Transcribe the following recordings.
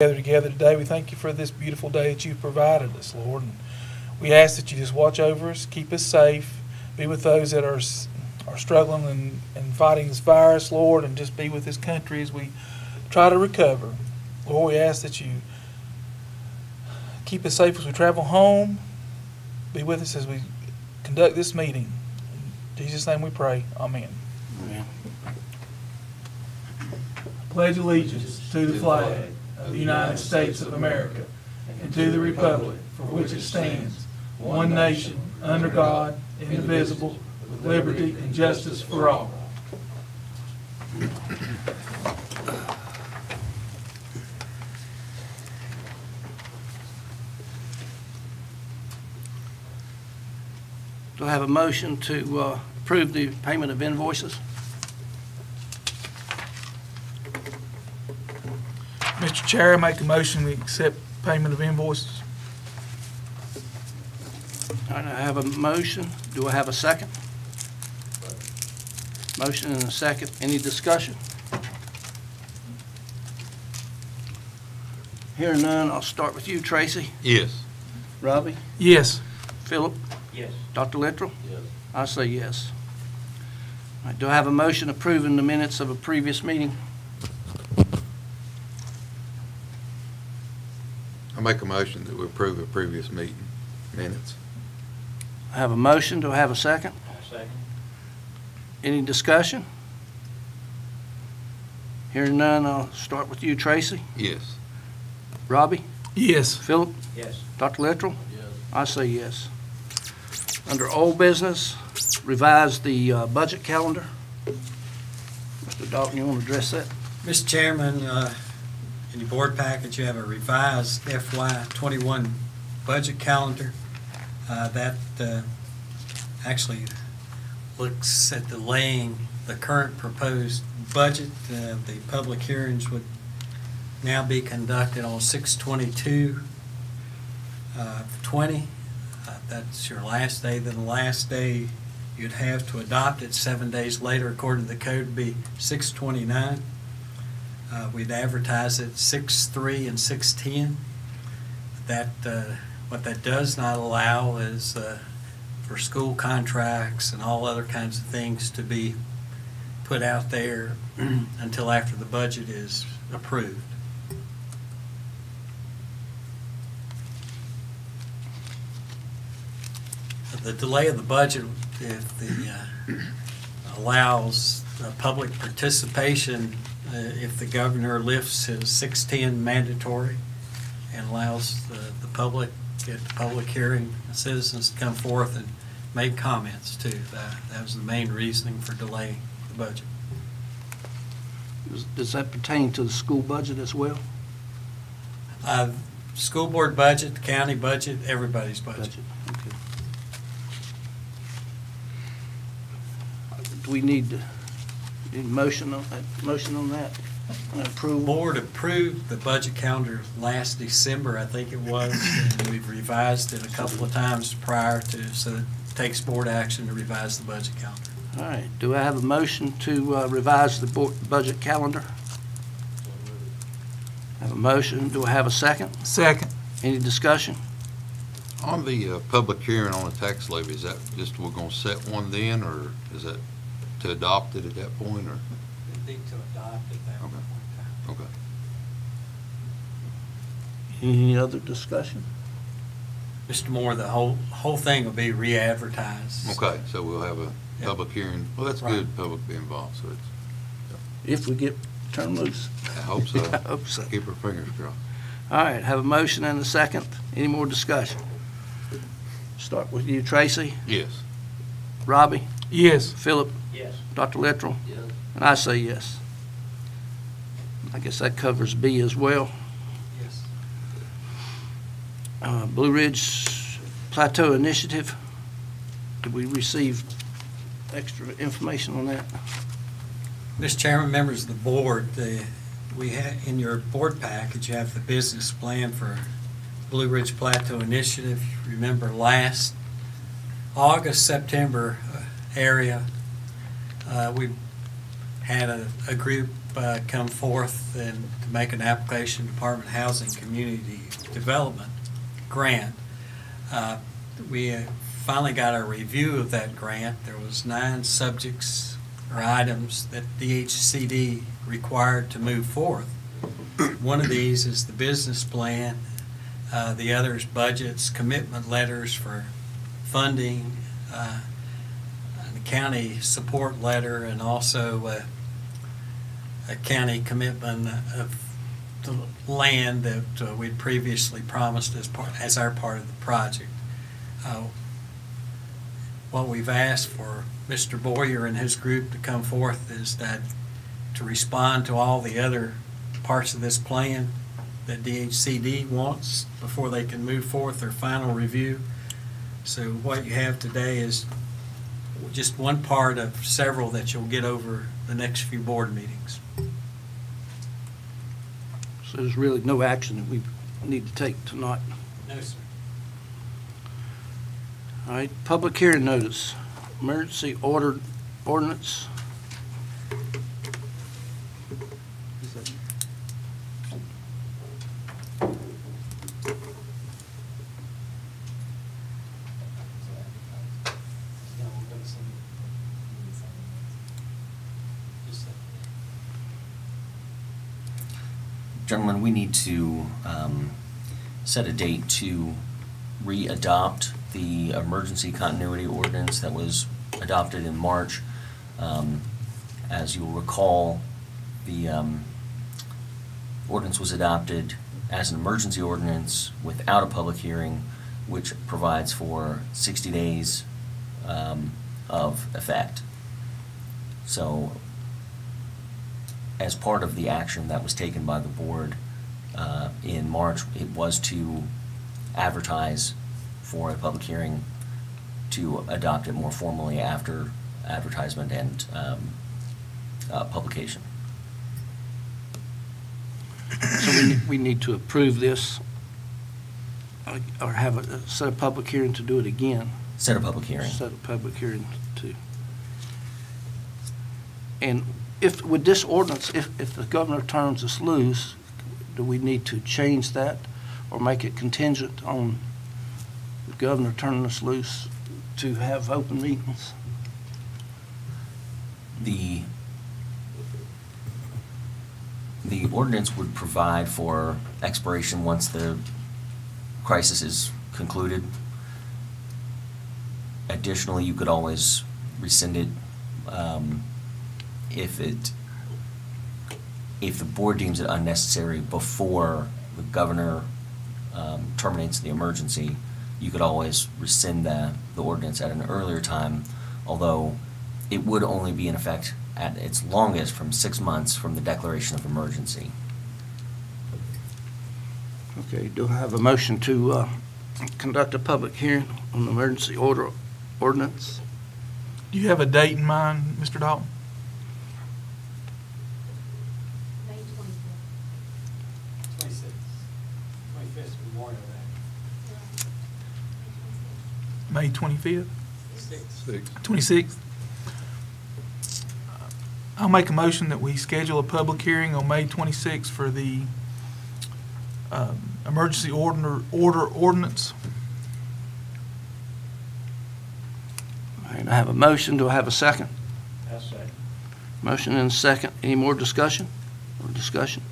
gather together today. We thank you for this beautiful day that you've provided us, Lord. And we ask that you just watch over us, keep us safe, be with those that are are struggling and, and fighting this virus, Lord, and just be with this country as we try to recover. Lord, we ask that you keep us safe as we travel home. Be with us as we conduct this meeting. In Jesus' name we pray. Amen. Amen. Pledge allegiance to the flag of the United States of America and to the republic for which it stands, one nation, under God, indivisible, with liberty and justice for all. Do I have a motion to uh, approve the payment of invoices? Mr. Chair, I make a motion we accept payment of invoices. All right, I have a motion. Do I have a second? Motion and a second. Any discussion? Hearing none, I'll start with you, Tracy. Yes. Robbie? Yes. Philip? Yes. Dr. Littrell? Yes. I say yes. All right, Do I have a motion approving the minutes of a previous meeting? I make a motion that we approve a previous meeting minutes. I have a motion. Do I have a second? Second. Any discussion? Hearing none, I'll start with you, Tracy. Yes. Robbie? Yes. Philip? Yes. Dr. Littrell? Yes. I say yes. Under old business, revise the uh, budget calendar. Mr. Dalton, you want to address that? Mr. Chairman, uh, in your board package, you have a revised FY '21 budget calendar. Uh, That uh, actually looks at delaying the current proposed budget. Uh, The public hearings would now be conducted on 6/22/20. Uh, That's your last day, then the last day you'd have to adopt it seven days later, according to the code, would be 6/29. Uh, We'd advertise it six-three and six-ten. That, uh, what that does not allow is uh, for school contracts and all other kinds of things to be put out there until after the budget is approved. The delay of the budget, if the, uh, allows public participation uh, if the governor lifts his 610 mandatory and allows the, the public, at the public hearing, the citizens to come forth and make comments too. That, that was the main reasoning for delaying the budget. Does- Does that pertain to the school budget as well? Uh, School board budget, the county budget, everybody's budget. Okay. Do we need, to- motion on, that? motion on that? The Approval? board approved the budget calendar last December, I think it was, and we've revised it a couple of times prior to, so it takes board action to revise the budget calendar. All right, do I have a motion to uh, revise the bo- budget calendar? Have a motion, do I have a second? Second. Any discussion? On the uh, public hearing on the tax levy, is that just, we're going to set one then, or is that to adopt it at that point, or? Need to adopt at that Okay. point in time. Okay. Any other discussion? Mr. Moore, the whole, whole thing will be re-advertised. Okay, so we'll have a Yeah. public hearing. Well, that's Right. good, public be involved, so it's, If we get turned loose. I hope so. I hope so. Keep our fingers crossed. All right, have a motion and a second. Any more discussion? Start with you, Tracy. Yes. Robbie? Yes. Philip? Yes. Dr. Littrell? Yes. And I say yes. I guess that covers B as well. Yes. Uh, Blue Ridge Plateau Initiative, did we receive extra information on that? Mr. Chairman, members of the board, the, we have, in your board package, you have the business plan for Blue Ridge Plateau Initiative. Remember last August, September uh, area, uh, we had a, a group uh, come forth and to make an application, Department of Housing Community Development grant. Uh, We uh, finally got a review of that grant. There was nine subjects or items that DHCD required to move forth. One of these is the business plan, uh, the other is budgets, commitment letters for funding, uh, county support letter, and also uh, a county commitment of the land that uh, we'd previously promised as part, as our part of the project. Uh, What we've asked for Mr. Boyer and his group to come forth is that, to respond to all the other parts of this plan that DHCD wants before they can move forth their final review. So what you have today is just one part of several that you'll get over the next few board meetings. So there's really no action that we need to take tonight. No, sir. All right, public hearing notice, emergency order, ordinance. Gentlemen, we need to um, set a date to re-adopt the emergency continuity ordinance that was adopted in March. Um, As you'll recall, the um, ordinance was adopted as an emergency ordinance without a public hearing, which provides for 60 days um, of effect. So as part of the action that was taken by the board uh, in March, it was to advertise for a public hearing to adopt it more formally after advertisement and um, uh, publication. So we, we need to approve this uh, or have a, set a public hearing to do it again. Set a public hearing. Set a public hearing to. And if, with this ordinance, if, if the governor turns us loose, do we need to change that or make it contingent on the governor turning us loose to have open meetings? The, the ordinance would provide for expiration once the crisis is concluded. Additionally, you could always rescind it um, if it, if the board deems it unnecessary before the governor um, terminates the emergency, you could always rescind the, the ordinance at an earlier time, although it would only be in effect at its longest from six months from the declaration of emergency. Okay, do I have a motion to uh, conduct a public hearing on the emergency order ordinance? Do you have a date in mind, Mr. Dalton? May twenty-fifth. Twenty-sixth, twenty-fifth Memorial Day. May 25th? 26th. I'll make a motion that we schedule a public hearing on May twenty-sixth for the um, emergency order, order ordinance. All right, I have a motion, do I have a second? That's right. Motion and a second, any more discussion or discussion?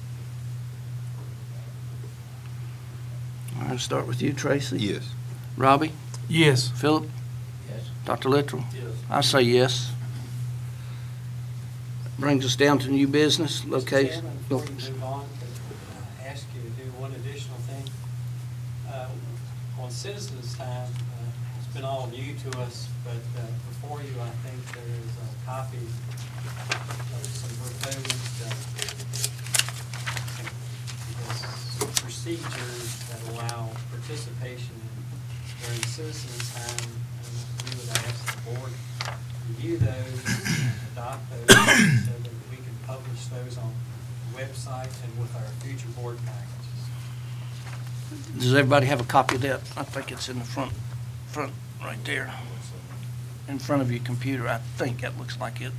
All right, start with you, Tracy. Yes. Robbie? Yes. Philip? Yes. Dr. Littrell? Yes. I say yes. Brings us down to new business, location. Mr. Chairman, before you move on, I ask you to do one additional thing? Uh, On citizens' time, uh, it's been all new to us, but uh, before you, I think there is a copy of some proposed uh, procedures that allow participation during citizens' time. And we would ask the board to review those and adopt those so that we can publish those on the website and with our future board packages. Does everybody have a copy of that? I think it's in the front, front, right there, in front of your computer. I think that looks like it.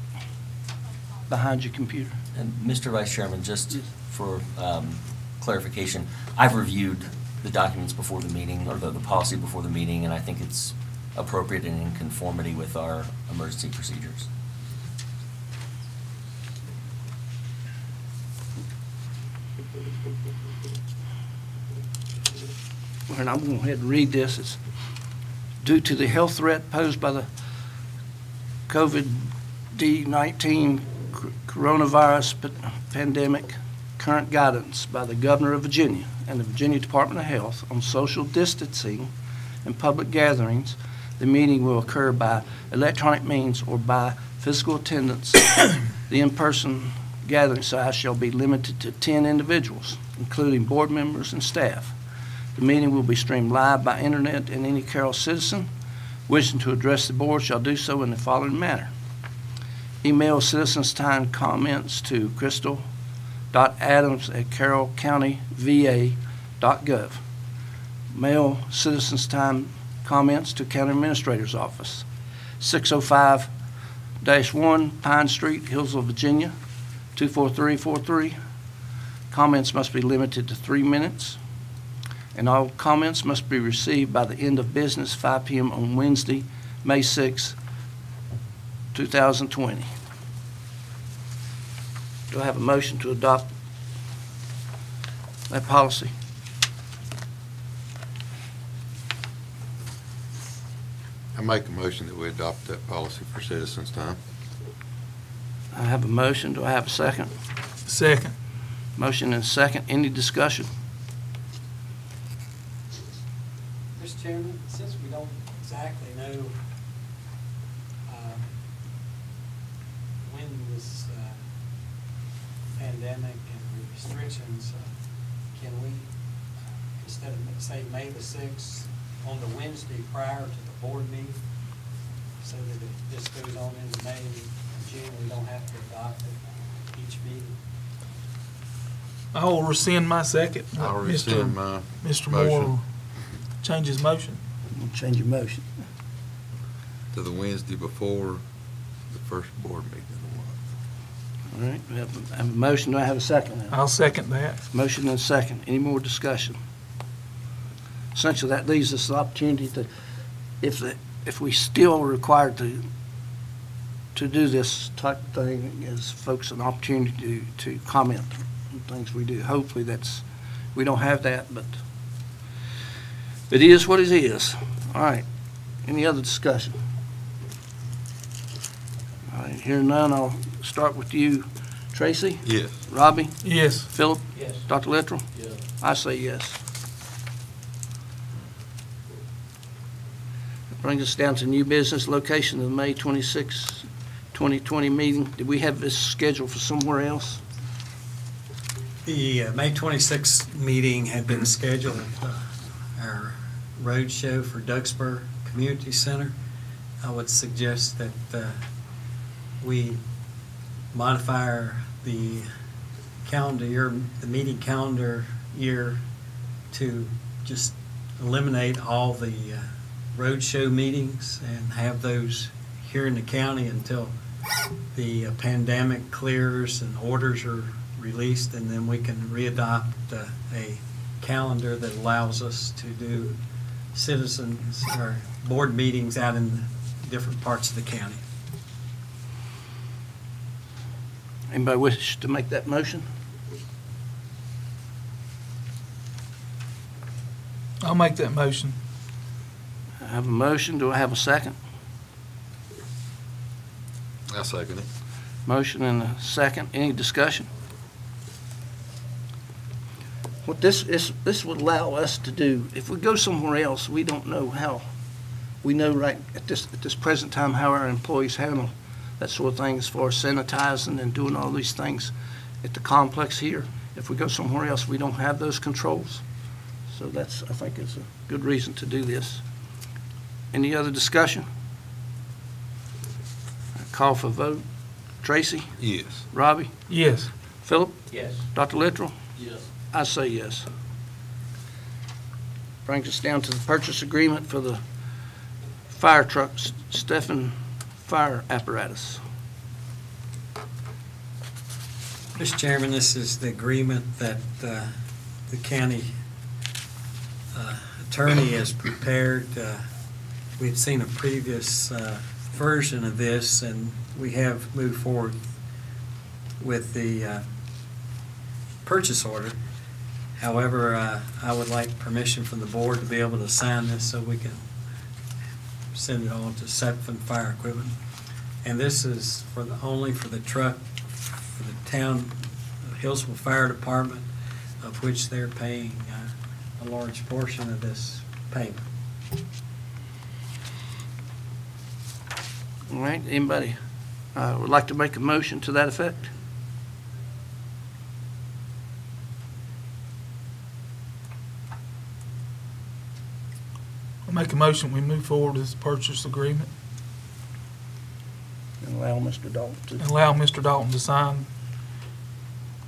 behind your computer. And Mr. Vice Chairman, just for um, clarification, I've reviewed the documents before the meeting, or the, the policy before the meeting, and I think it's appropriate and in conformity with our emergency procedures. and I'm going to go ahead and read this, it's due to the health threat posed by the COVID-19 coronavirus pandemic, current guidance by the Governor of Virginia and the Virginia Department of Health on social distancing and public gatherings, the meeting will occur by electronic means or by physical attendance. The in-person gathering size shall be limited to 10 individuals, including board members and staff. The meeting will be streamed live by internet, and any Carroll citizen wishing to address the board shall do so in the following manner. Email citizens' time comments to crystal.adams@carrollcountyva.gov. Mail citizens' time comments to County Administrator's Office, 605-1 Pine Street, Hillsville, Virginia, 24343. Comments must be limited to three minutes and all comments must be received by the end of business, 5 PM on Wednesday, May 6, 2020. Do I have a motion to adopt that policy? I make a motion that we adopt that policy for citizens' time. I have a motion. Do I have a second? Second. Motion and second. Any discussion? Mr. Chairman, since we don't exactly know uh, when this uh, pandemic and restrictions, uh, can we, uh, instead of, say, May the 6th, on the Wednesday prior to the board meeting, so that if this goes on into May and June, we don't have to adopt it each meeting? I will rescind my second. I'll Mr. rescind my Mr. Moore motion. will change his motion. We'll Change your motion. to the Wednesday before the first board meeting of the month. All right, we have a- I have a motion. Do I have a second? now? I'll second that. Motion and second. Any more discussion? Essentially, that leaves us the opportunity to, if, the if we still required to, to do this type of thing, gives folks an opportunity to, to comment on things we do. Hopefully, that's, we don't have that, but it is what it is. All right. Any other discussion? All right, hearing none, I'll start with you, Tracy, Yes. Robbie, Yes. Philip, Yes. Dr. Littrell? I say yes. That Brings us down to new business location of the May 26, 2020 meeting. Did we have this scheduled for somewhere else? The uh, May 26th meeting had been scheduled, uh, our road show for Dugspur Community Center. I would suggest that uh, we modify the calendar year, the meeting calendar year to just eliminate all the uh, road show meetings and have those here in the county until the uh, pandemic clears and orders are released, and then we can readopt uh, a calendar that allows us to do citizens or board meetings out in different parts of the county. Anybody wish to make that motion? I'll make that motion. I have a motion. Do I have a second? I second it. Motion and a second. Any discussion? What this, this, this would allow us to do, if we go somewhere else, we don't know how, we know right at this, at this present time how our employees handle that sort of thing as far as sanitizing and doing all these things at the complex here. If we go somewhere else, we don't have those controls. So that's, I think is a good reason to do this. Any other discussion? Call for vote. Tracy? Yes. Robbie? Yes. Philip? Yes. Dr. Littrell? Yes. I say yes. Brings us down to the purchase agreement for the fire trucks, Sutphen Fire Apparatus. Mr. Chairman, this is the agreement that uh, the county uh, attorney has prepared. Uh, We've seen a previous uh, version of this, and we have moved forward with the uh, purchase order. However, uh, I would like permission from the board to be able to sign this so we can send it on to Sutphen Fire Equipment. And this is for the, only for the truck, for the town, Hillsville Fire Department, of which they're paying uh, a large portion of this payment. All right, anybody uh, would like to make a motion to that effect? I make a motion, we move forward with this purchase agreement And allow Mr. Dalton and to allow Mr. Dalton to sign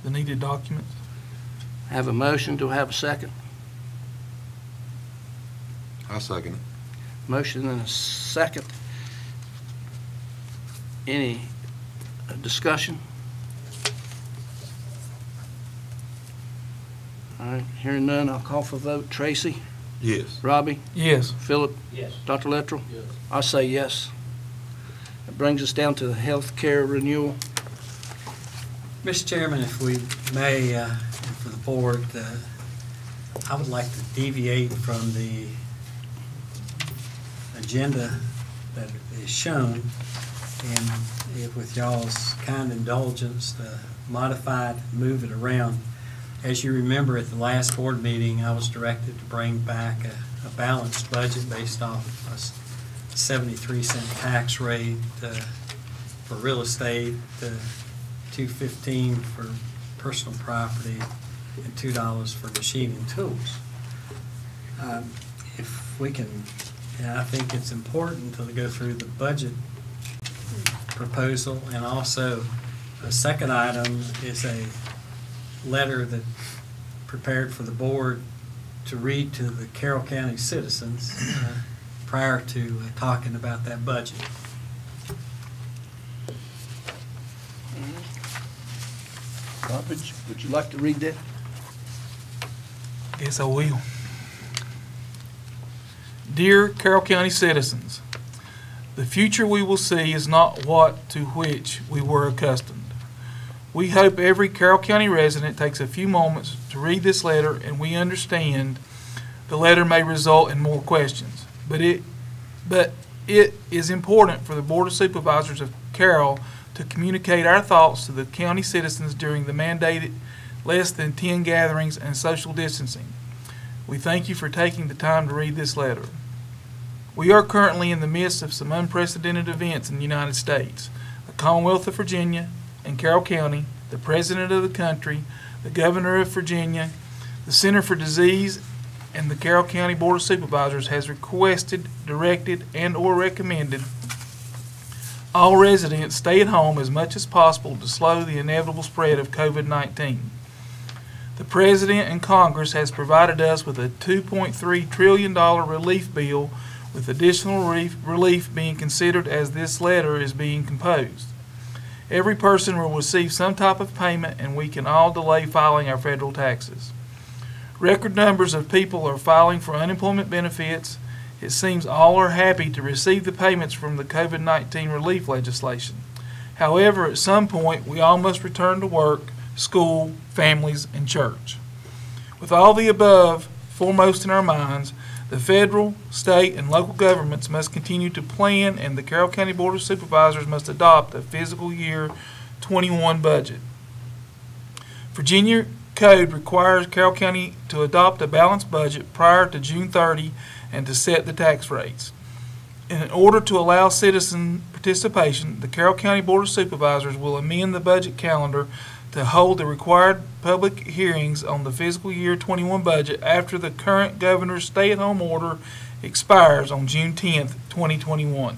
the needed documents. have a motion. Do I have a second? I second it. Motion and a second. Any uh, discussion? All right, hearing none, I'll call for vote. Tracy? Yes. Robbie? Yes. Philip? Yes. Dr. Littrell? Yes. I say yes. That brings us down to the health care renewal. Mr. Chairman, if we may, uh, for the board, uh, I would like to deviate from the agenda that is shown, and if with y'all's kind indulgence, to modify it, move it around. As you remember, at the last board meeting, I was directed to bring back a, a balanced budget based off a 73 cent tax rate uh, for real estate, uh, 215 for personal property, and $2 for machine and tools. Um, If we can, I think it's important to go through the budget proposal, and also, a second item is a letter that prepared for the board to read to the Carroll County citizens uh, prior to uh, talking about that budget. Rob, would you- would you like to read that? Yes, I will. Dear Carroll County citizens, the future we will see is not what to which we were accustomed. We hope every Carroll County resident takes a few moments to read this letter and we understand the letter may result in more questions. But it, but it is important for the Board of Supervisors of Carroll to communicate our thoughts to the county citizens during the mandated less than 10 gatherings and social distancing. We thank you for taking the time to read this letter. We are currently in the midst of some unprecedented events in the United States. The Commonwealth of Virginia and Carroll County, the President of the country, the Governor of Virginia, the Center for Disease, and the Carroll County Board of Supervisors has requested, directed, and/or recommended all residents stay at home as much as possible to slow the inevitable spread of COVID-19. The President and Congress has provided us with a $2.3 trillion relief bill with additional relief being considered as this letter is being composed. Every person will receive some type of payment and we can all delay filing our federal taxes. Record numbers of people are filing for unemployment benefits. It seems all are happy to receive the payments from the COVID-19 relief legislation. However, at some point, we all must return to work, school, families, and church. With all the above foremost in our minds, the federal, state, and local governments must continue to plan and the Carroll County Board of Supervisors must adopt a fiscal year 21 budget. Virginia code requires Carroll County to adopt a balanced budget prior to June 30 and to set the tax rates. In order to allow citizen participation, the Carroll County Board of Supervisors will amend the budget calendar to hold the required public hearings on the fiscal year 21 budget after the current governor's stay-at-home order expires on June 10th, 2021.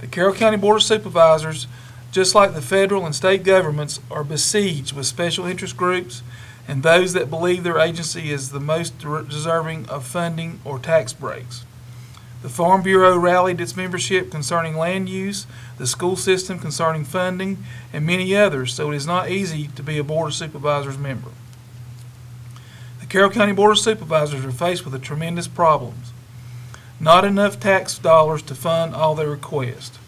The Carroll County Board of Supervisors, just like the federal and state governments, are besieged with special interest groups and those that believe their agency is the most deserving of funding or tax breaks. The Farm Bureau rallied its membership concerning land use, the school system concerning funding, and many others, so it is not easy to be a Board of Supervisors member. The Carroll County Board of Supervisors are faced with a tremendous problems. Not enough tax dollars to fund all their requests.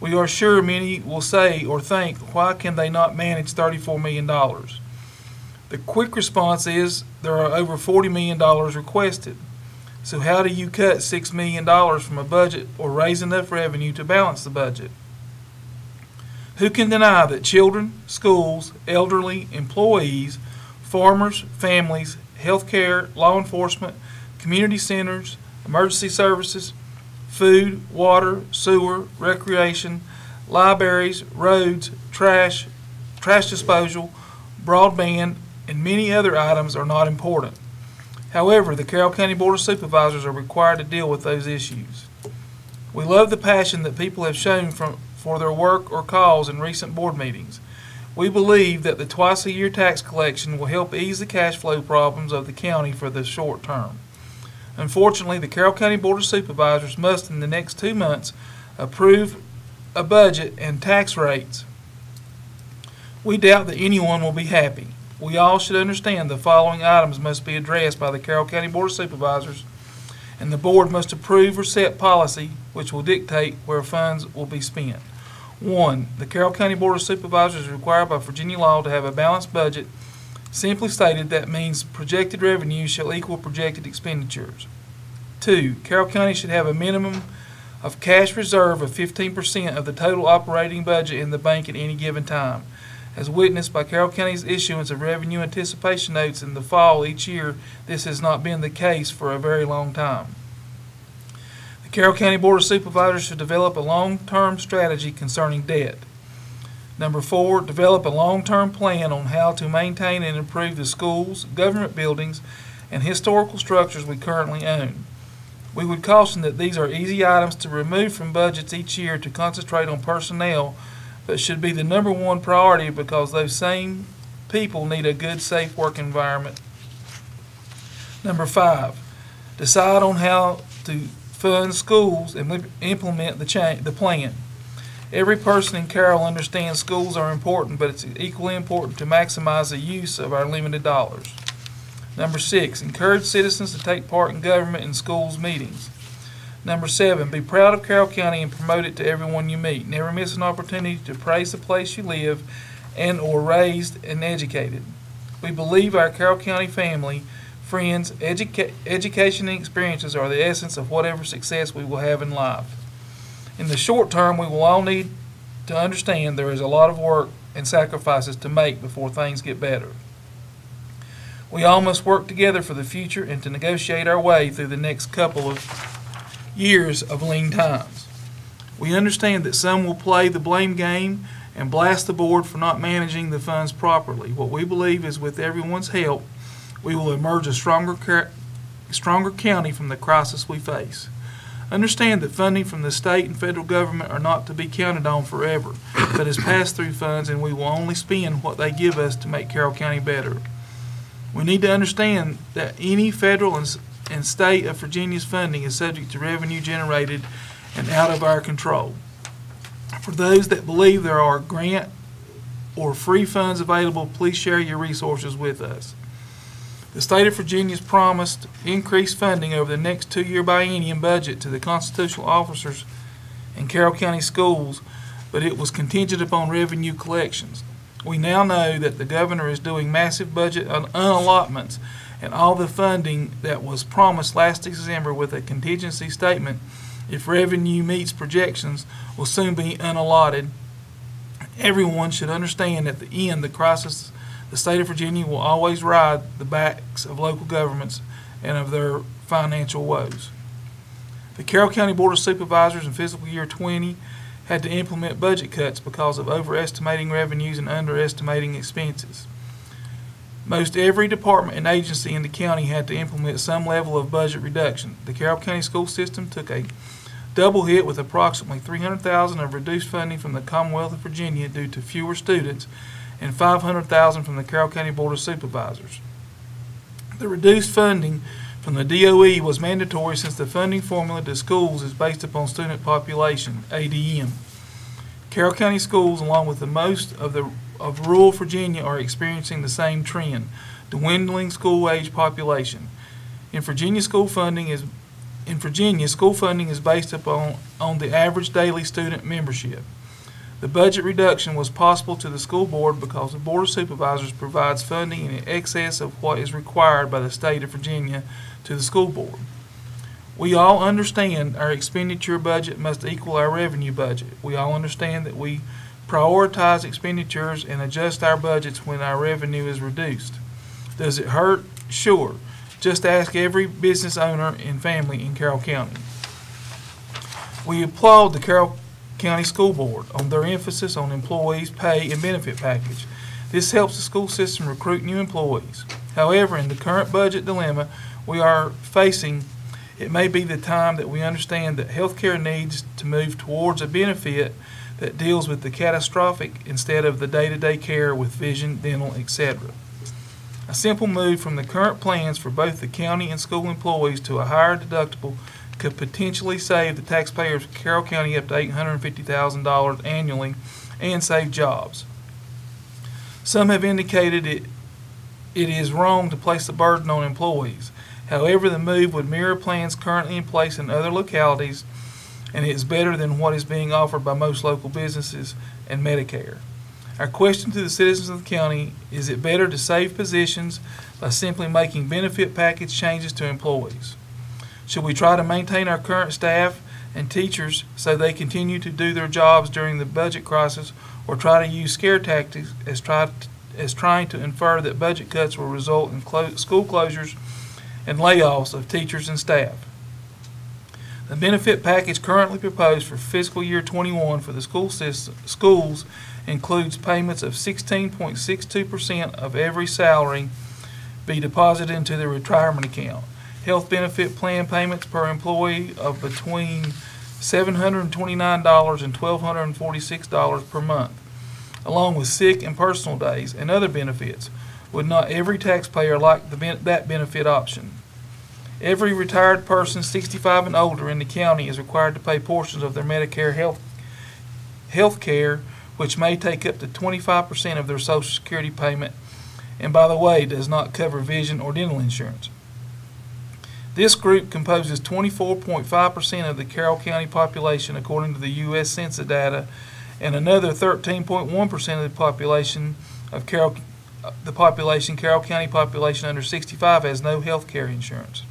We are sure many will say or think, why can they not manage thirty-four million dollars? The quick response is, there are over forty million dollars requested. So how do you cut six million dollars from a budget or raise enough revenue to balance the budget? Who can deny that children, schools, elderly, employees, farmers, families, healthcare, law enforcement, community centers, emergency services, food, water, sewer, recreation, libraries, roads, trash, trash disposal, broadband, and many other items are not important. However, the Carroll County Board of Supervisors are required to deal with those issues. We love the passion that people have shown from, for their work or cause in recent board meetings. We believe that the twice-a-year tax collection will help ease the cash flow problems of the county for the short term. Unfortunately, the Carroll County Board of Supervisors must, in the next two months, approve a budget and tax rates. We doubt that anyone will be happy. We all should understand the following items must be addressed by the Carroll County Board of Supervisors, and the board must approve or set policy which will dictate where funds will be spent. One, the Carroll County Board of Supervisors is required by Virginia law to have a balanced budget. Simply stated, that means projected revenue shall equal projected expenditures. Two, Carroll County should have a minimum of cash reserve of fifteen percent of the total operating budget in the bank at any given time as witnessed by Carroll County's issuance of revenue anticipation notes in the fall each year, this has not been the case for a very long time. The Carroll County Board of Supervisors should develop a long-term strategy concerning debt. Number four, develop a long-term plan on how to maintain and improve the schools, government buildings, and historical structures we currently own. We would caution that these are easy items to remove from budgets each year to concentrate on personnel but should be the number one priority because those same people need a good, safe work environment. Number five, decide on how to fund schools and implement the the plan. Every person in Carroll understands schools are important, but it's equally important to maximize the use of our limited dollars. Number six, encourage citizens to take part in government and schools meetings. Number seven, be proud of Carroll County and promote it to everyone you meet. Never miss an opportunity to praise the place you live and or raised and educated. We believe our Carroll County family, friends, educa- education and experiences are the essence of whatever success we will have in life. In the short term, we will all need to understand there is a lot of work and sacrifices to make before things get better. We all must work together for the future and to negotiate our way through the next couple of years of lean times. We understand that some will play the blame game and blast the board for not managing the funds properly. What we believe is with everyone's help, we will emerge a stronger, stronger county from the crisis we face. Understand that funding from the state and federal government are not to be counted on forever, but as pass-through funds, and we will only spend what they give us to make Carroll County better. We need to understand that any federal and, and state of Virginia's funding is subject to revenue generated and out of our control. For those that believe there are grant or free funds available, please share your resources with us. The state of Virginia's promised increased funding over the next two-year biennium budget to the constitutional officers in Carroll County schools, but it was contingent upon revenue collections. We now know that the governor is doing massive budget un- unallotments and all the funding that was promised last December with a contingency statement, if revenue meets projections, will soon be unallotted. Everyone should understand at the end, the crisis, the state of Virginia will always ride the backs of local governments and of their financial woes. The Carroll County Board of Supervisors in fiscal year twenty had to implement budget cuts because of overestimating revenues and underestimating expenses. Most every department and agency in the county had to implement some level of budget reduction. The Carroll County school system took a double hit with approximately three hundred thousand of reduced funding from the Commonwealth of Virginia due to fewer students and five hundred thousand from the Carroll County Board of Supervisors. The reduced funding from the DOE was mandatory since the funding formula to schools is based upon student population, ADM. Carroll County schools, along with the most of the, of rural Virginia, are experiencing the same trend, dwindling school-age population. In Virginia, school funding is, in Virginia, school funding is based upon, on the average daily student membership. The budget reduction was possible to the school board because the Board of Supervisors provides funding in excess of what is required by the state of Virginia to the school board. We all understand our expenditure budget must equal our revenue budget. We all understand that we prioritize expenditures and adjust our budgets when our revenue is reduced. Does it hurt? Sure. Just ask every business owner and family in Carroll County. We applaud the Carroll County School Board on their emphasis on employees' pay and benefit package. This helps the school system recruit new employees. However, in the current budget dilemma we are facing, it may be the time that we understand that healthcare needs to move towards a benefit that deals with the catastrophic instead of the day-to-day care with vision, dental, etc. A simple move from the current plans for both the county and school employees to a higher deductible could potentially save the taxpayers of Carroll County up to eight hundred and fifty thousand dollars annually and save jobs. Some have indicated it, it is wrong to place the burden on employees. However, the move would mirror plans currently in place in other localities, and it is better than what is being offered by most local businesses and Medicare. Our question to the citizens of the county, is it better to save positions by simply making benefit package changes to employees? Should we try to maintain our current staff and teachers so they continue to do their jobs during the budget crisis, or try to use scare tactics as try as trying to infer that budget cuts will result in clo- school closures and layoffs of teachers and staff? The benefit package currently proposed for fiscal year 21 for the school system, schools includes payments of 16.62% of every salary be deposited into the retirement account. Health benefit plan payments per employee of between $729 and $1,246 per month, along with sick and personal days and other benefits. Would not every taxpayer like that benefit option? Every retired person 65 and older in the county is required to pay portions of their Medicare health health care, which may take up to 25% of their Social Security payment, and by the way, does not cover vision or dental insurance. This group composes 24.5% of the Carroll County population according to the U.S. Census data, and another 13.1% of the population of Carroll, the population, Carroll County population under 65 has no health care insurance.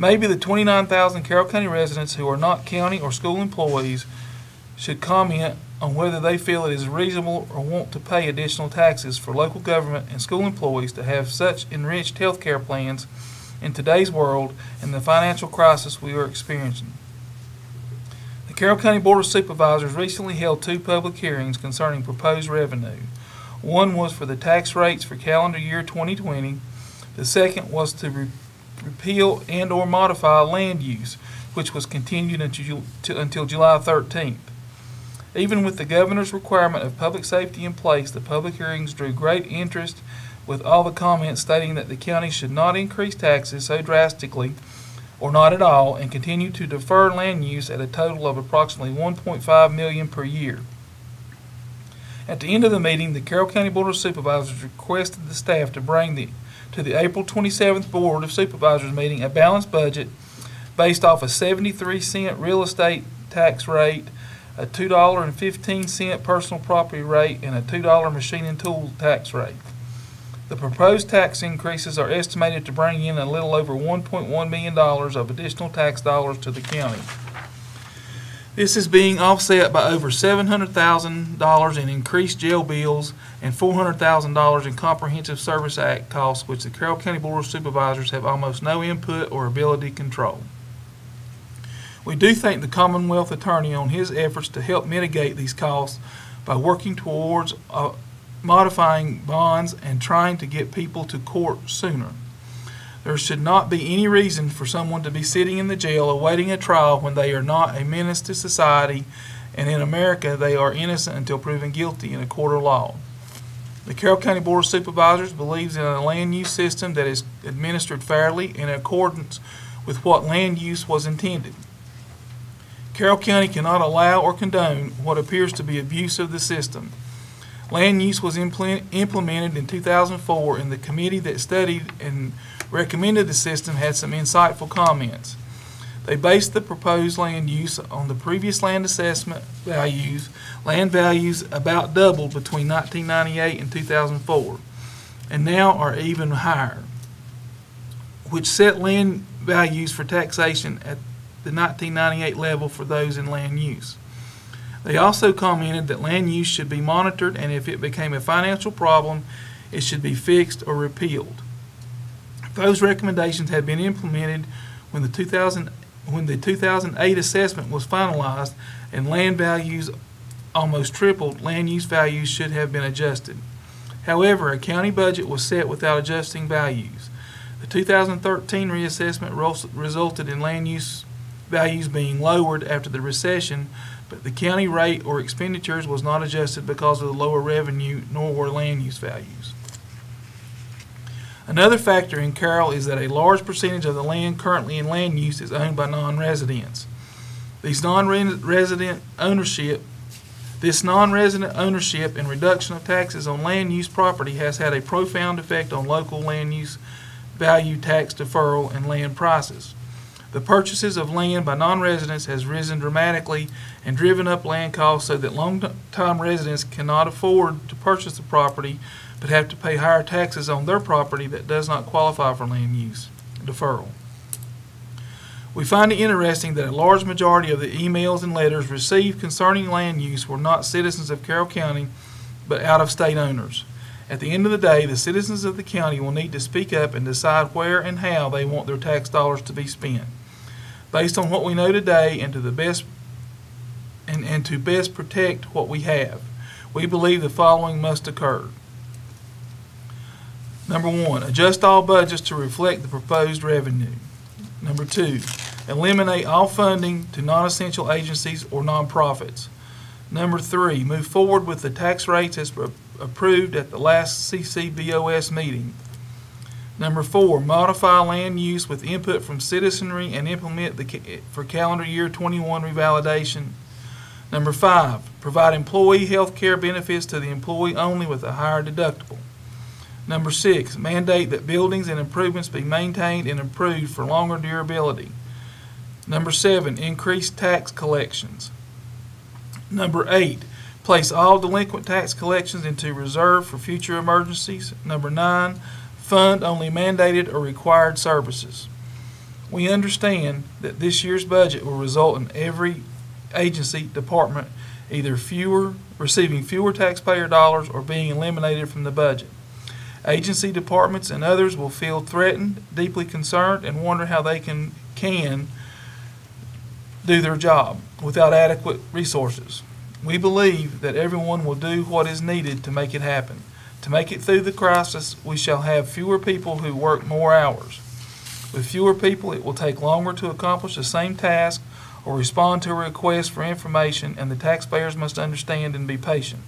Maybe the 29,000 Carroll County residents who are not county or school employees should comment on whether they feel it is reasonable or want to pay additional taxes for local government and school employees to have such enriched health care plans in today's world and the financial crisis we are experiencing. The Carroll County Board of Supervisors recently held two public hearings concerning proposed revenue. One was for the tax rates for calendar year 2020. The second was to re- repeal and/or modify land use, which was continued until, until July 13th. Even with the governor's requirement of public safety in place, the public hearings drew great interest with all the comments stating that the county should not increase taxes so drastically or not at all and continue to defer land use at a total of approximately 1.5 million per year. At the end of the meeting, the Carroll County Board of Supervisors requested the staff to bring the, to the April 27th Board of Supervisors meeting a balanced budget based off a 73 cent real estate tax rate, a $2.15 personal property rate, and a $2 machine and tool tax rate. The proposed tax increases are estimated to bring in a little over $1.1 million of additional tax dollars to the county. This is being offset by over $700,000 in increased jail bills and $400,000 in Comprehensive Service Act costs, which the Carroll County Board of Supervisors have almost no input or ability to control. We do thank the Commonwealth Attorney on his efforts to help mitigate these costs by working towards uh, modifying bonds and trying to get people to court sooner. There should not be any reason for someone to be sitting in the jail awaiting a trial when they are not a menace to society, and in America, they are innocent until proven guilty in a court of law. The Carroll County Board of Supervisors believes in a land use system that is administered fairly in accordance with what land use was intended. Carroll County cannot allow or condone what appears to be abuse of the system. Land use was impl- implemented in 2004, and the committee that studied and recommended the system had some insightful comments. They based the proposed land use on the previous land assessment values. Land values about doubled between 1998 and 2004, and now are even higher, which set land values for taxation at the 1998 level for those in land use. They also commented that land use should be monitored, and if it became a financial problem, it should be fixed or repealed. Those recommendations had been implemented when the 2000, when the 2008 assessment was finalized and land values almost tripled, land use values should have been adjusted. However, a county budget was set without adjusting values. The 2013 reassessment resulted in land use values being lowered after the recession, but the county rate or expenditures was not adjusted because of the lower revenue nor were land use values. Another factor in Carroll is that a large percentage of the land currently in land use is owned by non-residents. These non-resident ownership, this non-resident ownership and reduction of taxes on land use property has had a profound effect on local land use value tax deferral and land prices. The purchases of land by non-residents has risen dramatically and driven up land costs so that long-time residents cannot afford to purchase the property but have to pay higher taxes on their property that does not qualify for land use deferral. We find it interesting that a large majority of the emails and letters received concerning land use were not citizens of Carroll County, but out-of-state owners. At the end of the day, the citizens of the county will need to speak up and decide where and how they want their tax dollars to be spent. Based on what we know today and to the best and, and to best protect what we have, we believe the following must occur. Number one, adjust all budgets to reflect the proposed revenue. Number two, eliminate all funding to non-essential agencies or nonprofits. Number three, move forward with the tax rates as approved at the last CCBOS meeting. Number four, modify land use with input from citizenry and implement the, for calendar year twenty-one revalidation. Number five, provide employee health care benefits to the employee only with a higher deductible. Number six, mandate that buildings and improvements be maintained and improved for longer durability. Number seven, increase tax collections. Number eight, place all delinquent tax collections into reserve for future emergencies. Number nine, fund only mandated or required services. We understand that this year's budget will result in every agency, department, either fewer, receiving fewer taxpayer dollars or being eliminated from the budget. Agency departments and others will feel threatened, deeply concerned, and wonder how they can, can do their job without adequate resources. We believe that everyone will do what is needed to make it happen. To make it through the crisis, we shall have fewer people who work more hours. With fewer people, it will take longer to accomplish the same task or respond to a request for information, and the taxpayers must understand and be patient.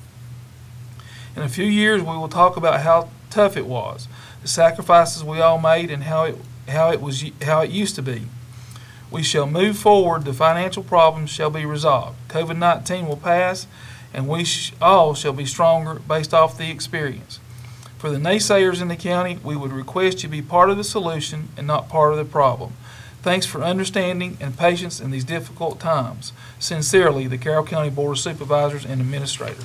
In a few years, we will talk about how tough it was, the sacrifices we all made, and how it how it was how it used to be. We shall move forward. The financial problems shall be resolved. COVID nineteen will pass, and we sh- all shall be stronger based off the experience. For the naysayers in the county, we would request you be part of the solution and not part of the problem. Thanks for understanding and patience in these difficult times. Sincerely, the Carroll County Board of Supervisors and Administrator.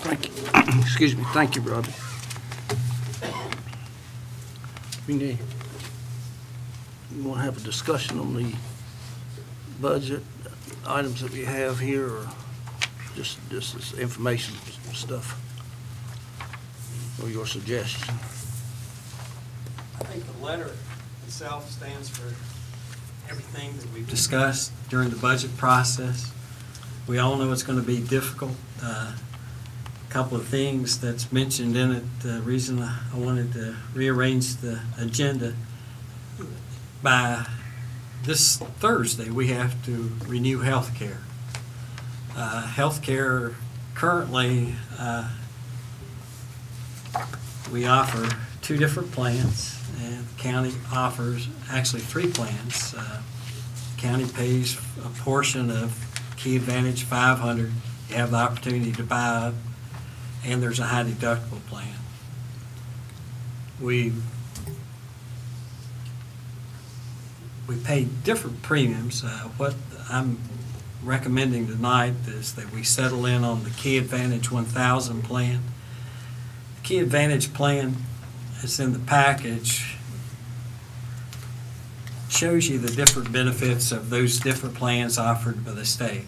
Thank you. Excuse me. Thank you, Robbie. We need, you want to have a discussion on the budget items that we have here, or just, just this information stuff? Or your suggestion? I think the letter itself stands for everything that we've discussed during the budget process. We all know it's going to be difficult. Uh, Couple of things that's mentioned in it, the reason I wanted to rearrange the agenda. By this Thursday, we have to renew health care. Uh, Healthcare, currently, uh, we offer two different plans, and the county offers actually three plans. Uh, County pays a portion of Key Advantage 500. You have the opportunity to buy and there's a high deductible plan. We we pay different premiums. Uh, What I'm recommending tonight is that we settle in on the Key Advantage 1000 plan. The Key Advantage plan is in the package, shows you the different benefits of those different plans offered by the state.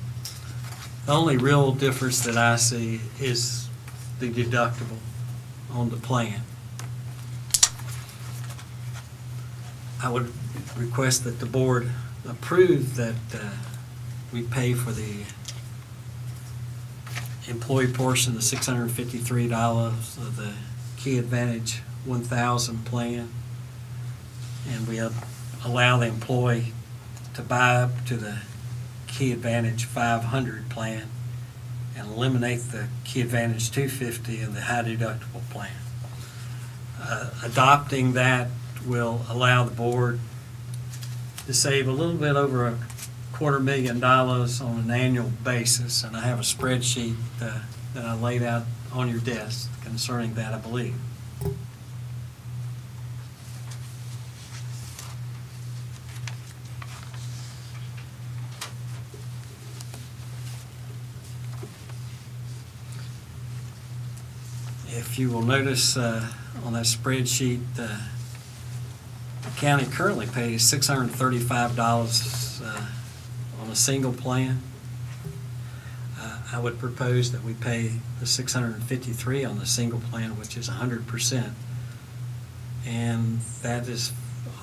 The only real difference that I see is the deductible on the plan. I would request that the board approve that uh, we pay for the employee portion, of the six hundred and fifty-three dollars of the Key Advantage one thousand plan. And we allow the employee to buy up to the Key Advantage five hundred plan and eliminate the Key Advantage two fifty and the high deductible plan. Uh, Adopting that will allow the board to save a little bit over a quarter million dollars on an annual basis, and I have a spreadsheet uh, that I laid out on your desk concerning that, I believe. you will notice uh, on that spreadsheet, uh, the county currently pays $635 uh, on a single plan. Uh, I would propose that we pay the $653 on the single plan, which is 100%. And that is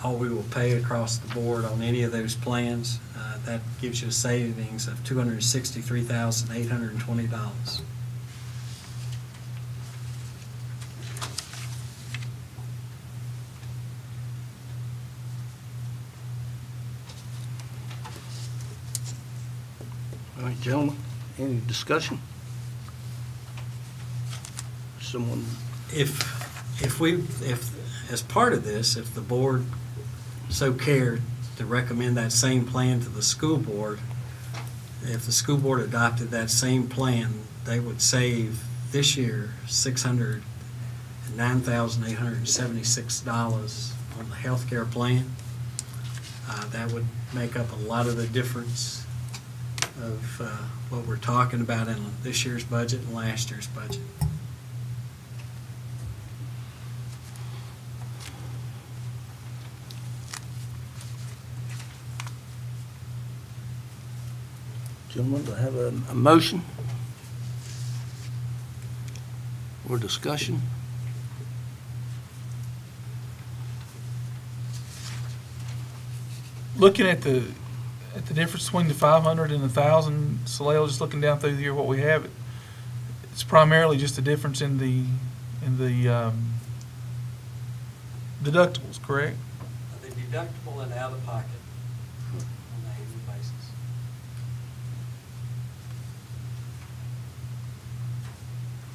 all we will pay across the board on any of those plans. Uh, that gives you a savings of $263,820. Gentlemen, any discussion? Someone, If, if we, if, as part of this, if the board so cared to recommend that same plan to the school board, if the school board adopted that same plan, they would save this year six hundred and nine thousand eight hundred and seventy-six dollars on the healthcare plan. Uh, that would make up a lot of the difference of, uh, what we're talking about in this year's budget and last year's budget. gentlemen, do I have a, a motion? Or discussion? Looking at the, at the difference between the five hundred and the thousand, Saleo, just looking down through here, what we have, it's primarily just a difference in the, in the, um, deductibles, correct? The deductible and out-of-pocket on an annual basis.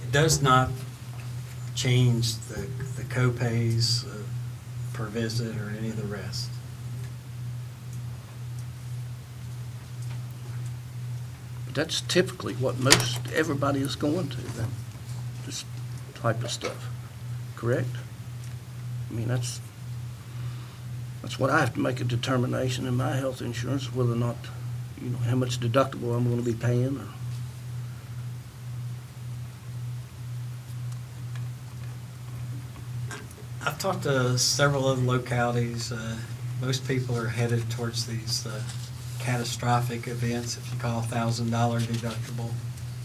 It does not change the, the co-pays uh, per visit or any of the rest. That's typically what most, everybody is going to, then, this type of stuff, correct? I mean, that's, that's what I have to make a determination in my health insurance, whether or not, you know, how much deductible I'm gonna be paying, or, I've talked to several other localities. uh, Most people are headed towards these uh, catastrophic events, if you call a thousand dollar deductible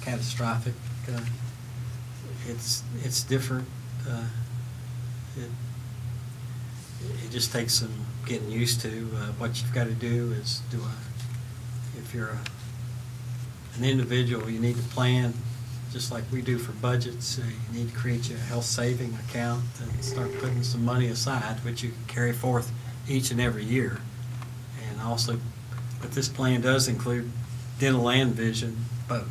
catastrophic. uh, It's, it's different. uh, It it just takes some getting used to. Uh, What you've got to do is do a, if you're a an individual, you need to plan, just like we do for budgets. uh, You need to create your health saving account and start putting some money aside, which you can carry forth each and every year. And also, but this plan does include dental and vision both.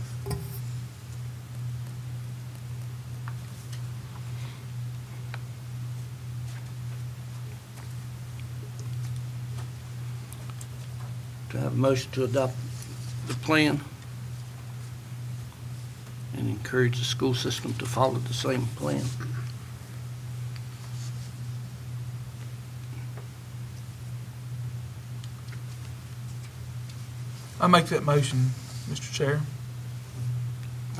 Do I have a motion to adopt the plan? And encourage the school system to follow the same plan? I make that motion, Mr. Chair.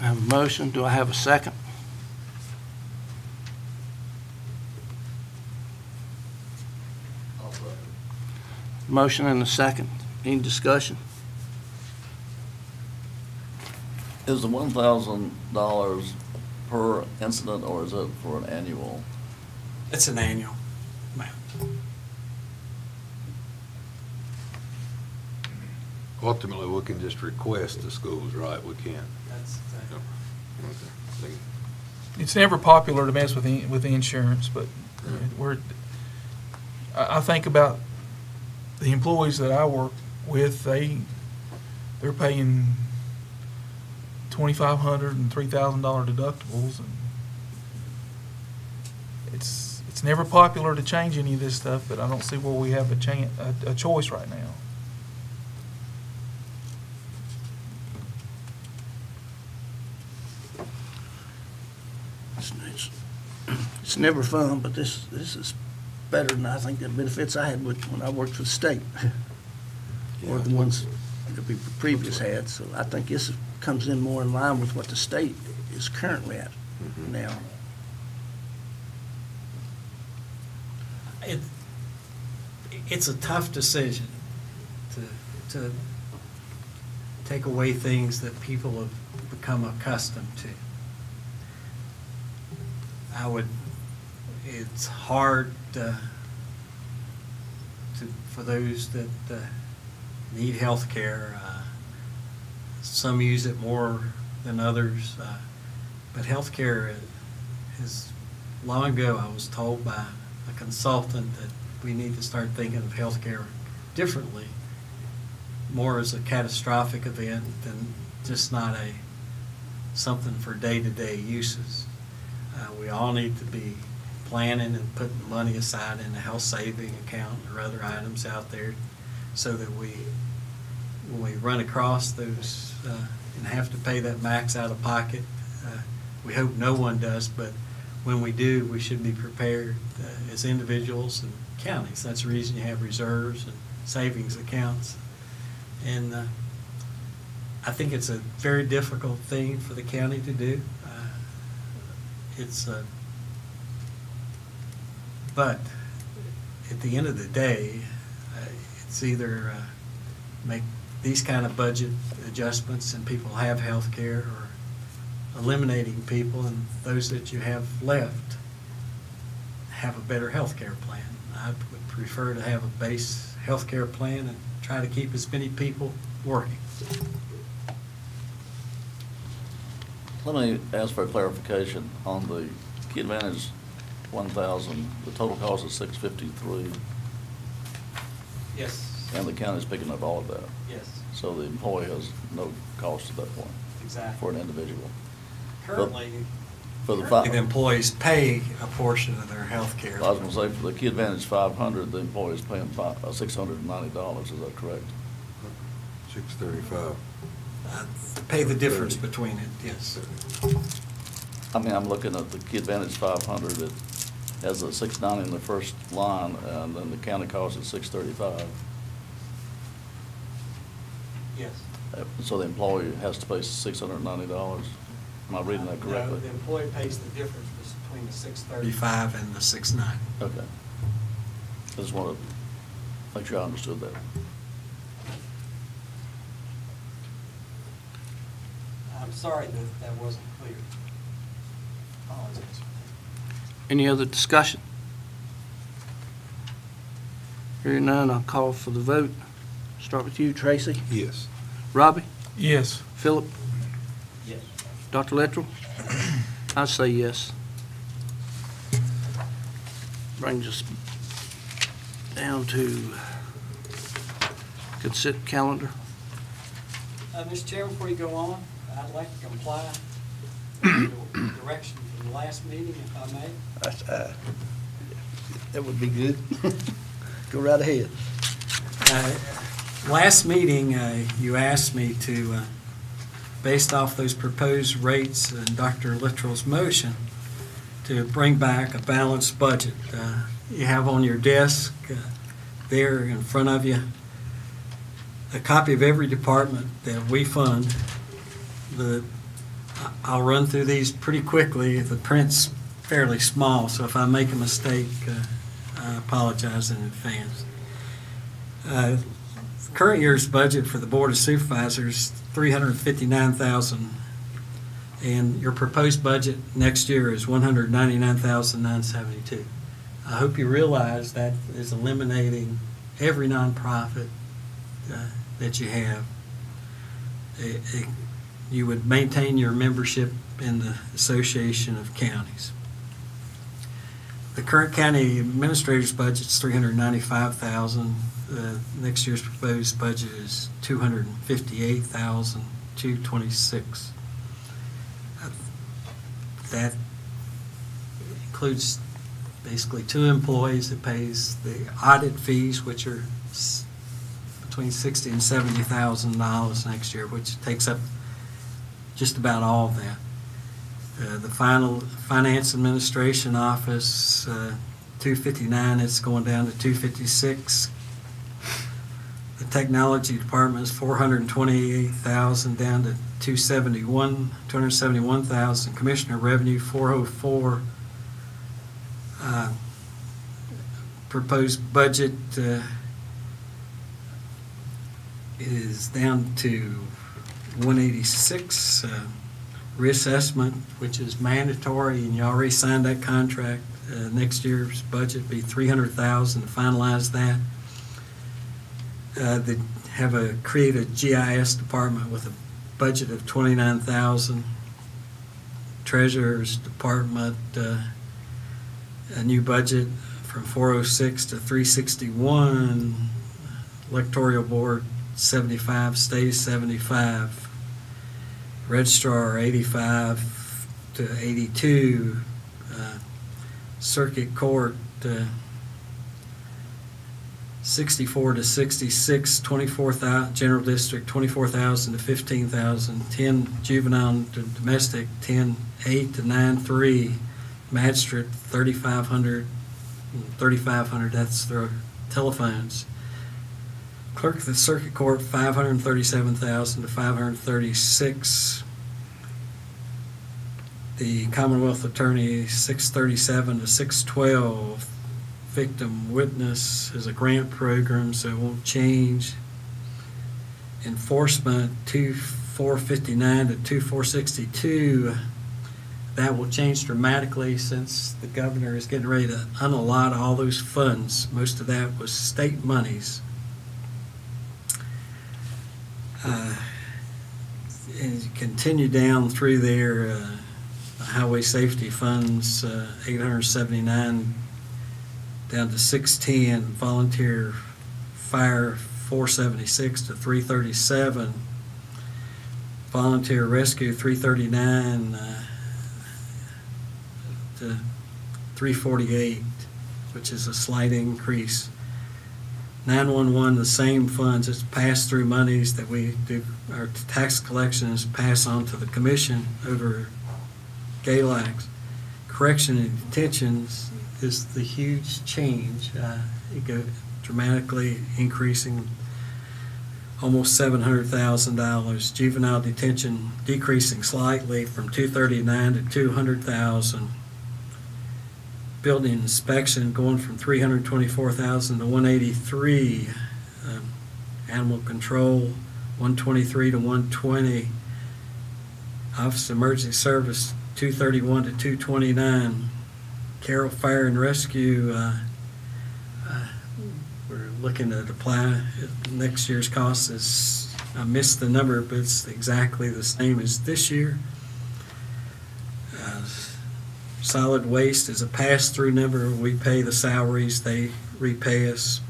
I have a motion, do I have a second? Motion and a second. Any discussion? Is the one thousand dollars per incident, or is it for an annual? It's an annual. Ultimately, we can just request the schools, right? We can't. That's Okay. It's never popular to mess with, the- with the insurance, but we're, I, I think about the employees that I work with, they, they're paying twenty-five hundred and three thousand dollar deductibles and it's, it's never popular to change any of this stuff, but I don't see where we have a chan, a, a choice right now. It's, it's, it's never fun, but this, this is better than I think the benefits I had with, when I worked for the state. Or the ones that we previous had, so I think this comes in more in line with what the state is currently at mm-hmm. now. It, it's a tough decision to, to take away things that people have become accustomed to. I would, it's hard uh, to, for those that uh, need health care. Some use it more than others, uh, but healthcare is, long ago, I was told by a consultant that we need to start thinking of healthcare differently, more as a catastrophic event than just not a, something for day-to-day uses. Uh, we all need to be planning and putting money aside in a health saving account or other items out there so that we, when we run across those uh, and have to pay that max out of pocket, uh, we hope no one does, but when we do, we should be prepared uh, as individuals and counties. That's the reason you have reserves and savings accounts. And uh, I think it's a very difficult thing for the county to do. Uh, It's, uh, but at the end of the day, uh, it's either uh, make these kind of budget adjustments and people have health care or eliminating people and those that you have left have a better health care plan. I would prefer to have a base health care plan and try to keep as many people working. Let me ask for clarification on the Key Advantage one thousand, the total cost is six fifty-three, Yes. and the county's picking up all of that. Yes, So the employee has no cost at that point Exactly. for exactly. an individual. Currently, For the currently the five, employees pay a portion of their health care. I was gonna say, for the Key Advantage five hundred, the employee's paying five, uh, six hundred and ninety dollars, is that correct? Six thirty-five. Uh, Pay the difference between it, yes. I mean, I'm looking at the Key Advantage five hundred, it has a six ninety in the first line, and then the county cost is six thirty-five. Yes. Uh, So the employee has to pay six hundred and ninety dollars? Am I reading that correctly? No, the employee pays the difference between the six thirty-five and the six ninety. Okay. I just wanted to make sure I understood that. I'm sorry that that wasn't clear. Apologize. Any other discussion? Hearing none, I'll call for the vote. Start with you, Tracy. Yes. Robbie? Yes. Philip? Yes. Dr. Littrell? I say yes. Brings us down to consent calendar. Uh, Mr. Chairman, before you go on, I'd like to comply with the direction from the last meeting, if I may. Uh, That would be good. Go right ahead. Uh, Last meeting, uh, you asked me to, uh, based off those proposed rates and Dr. Littrell's motion, to bring back a balanced budget. Uh, You have on your desk uh, there in front of you a copy of every department that we fund. The, I'll run through these pretty quickly. The print's fairly small, so if I make a mistake, uh, I apologize in advance. Uh, Current year's budget for the Board of Supervisors, three hundred and your proposed budget next year is one hundred ninety-nine thousand nine seventy-two. I hope you realize that is eliminating every nonprofit uh, that you have. It- it- You would maintain your membership in the Association of Counties. The current county administrator's budget is three hundred ninety-five thousand. Uh, next year's proposed budget is two hundred and fifty-eight thousand, two twenty-six. That includes basically two employees that pays the audit fees, which are between sixty and seventy thousand dollars next year, which takes up just about all of that. Uh, The final Finance Administration Office, uh, 259, it's going down to 256. The Technology Department is 428,000 down to 271, 271,000. Commissioner Revenue, 404. Uh, Proposed budget uh, is down to 186. Reassessment, which is mandatory, and you already signed that contract. Uh, Next year's budget be three hundred thousand to finalize that. Uh, They have a, create a GIS department with a budget of twenty-nine thousand. Treasurer's Department, uh, a new budget from four oh six to three sixty-one. Electoral Board, seventy-five, stays seventy-five. Registrar 85 to 82, uh, Circuit Court uh, 64 to 66, 24,000, General District 24,000 to 15,000, 10 Juvenile to Domestic, 10, 8 to 9, 3, Magistrate 3,500, 3,500, that's their telephones. Clerk of the Circuit Court, five hundred and thirty-seven thousand to five hundred and thirty-six. The Commonwealth Attorney, six thirty-seven to six twelve. Victim Witness is a grant program, so it won't change. Enforcement, two four fifty-nine to two four sixty-two. That will change dramatically since the governor is getting ready to unallot all those funds. Most of that was state monies. Uh, And continue down through there, uh, highway safety funds, uh, 879 down to 610, volunteer fire 476 to 337, volunteer rescue 339 uh, to 348, which is a slight increase. 911, the same funds, it's pass-through monies that we do, our tax collections pass on to the commission over GALAX. Correction and detentions is the huge change. Uh, It go dramatically increasing, almost $700,000. Juvenile detention decreasing slightly from 239 to 200,000 building inspection going from three hundred twenty-four thousand to one eighty-three. Um, Animal control, one twenty-three to one twenty. Office of Emergency Service, two thirty-one to two twenty-nine. Carroll Fire and Rescue, uh, uh, we're looking to apply, next year's cost is, I missed the number, but it's exactly the same as this year. Solid waste is a pass-through number. We pay the salaries, they repay us.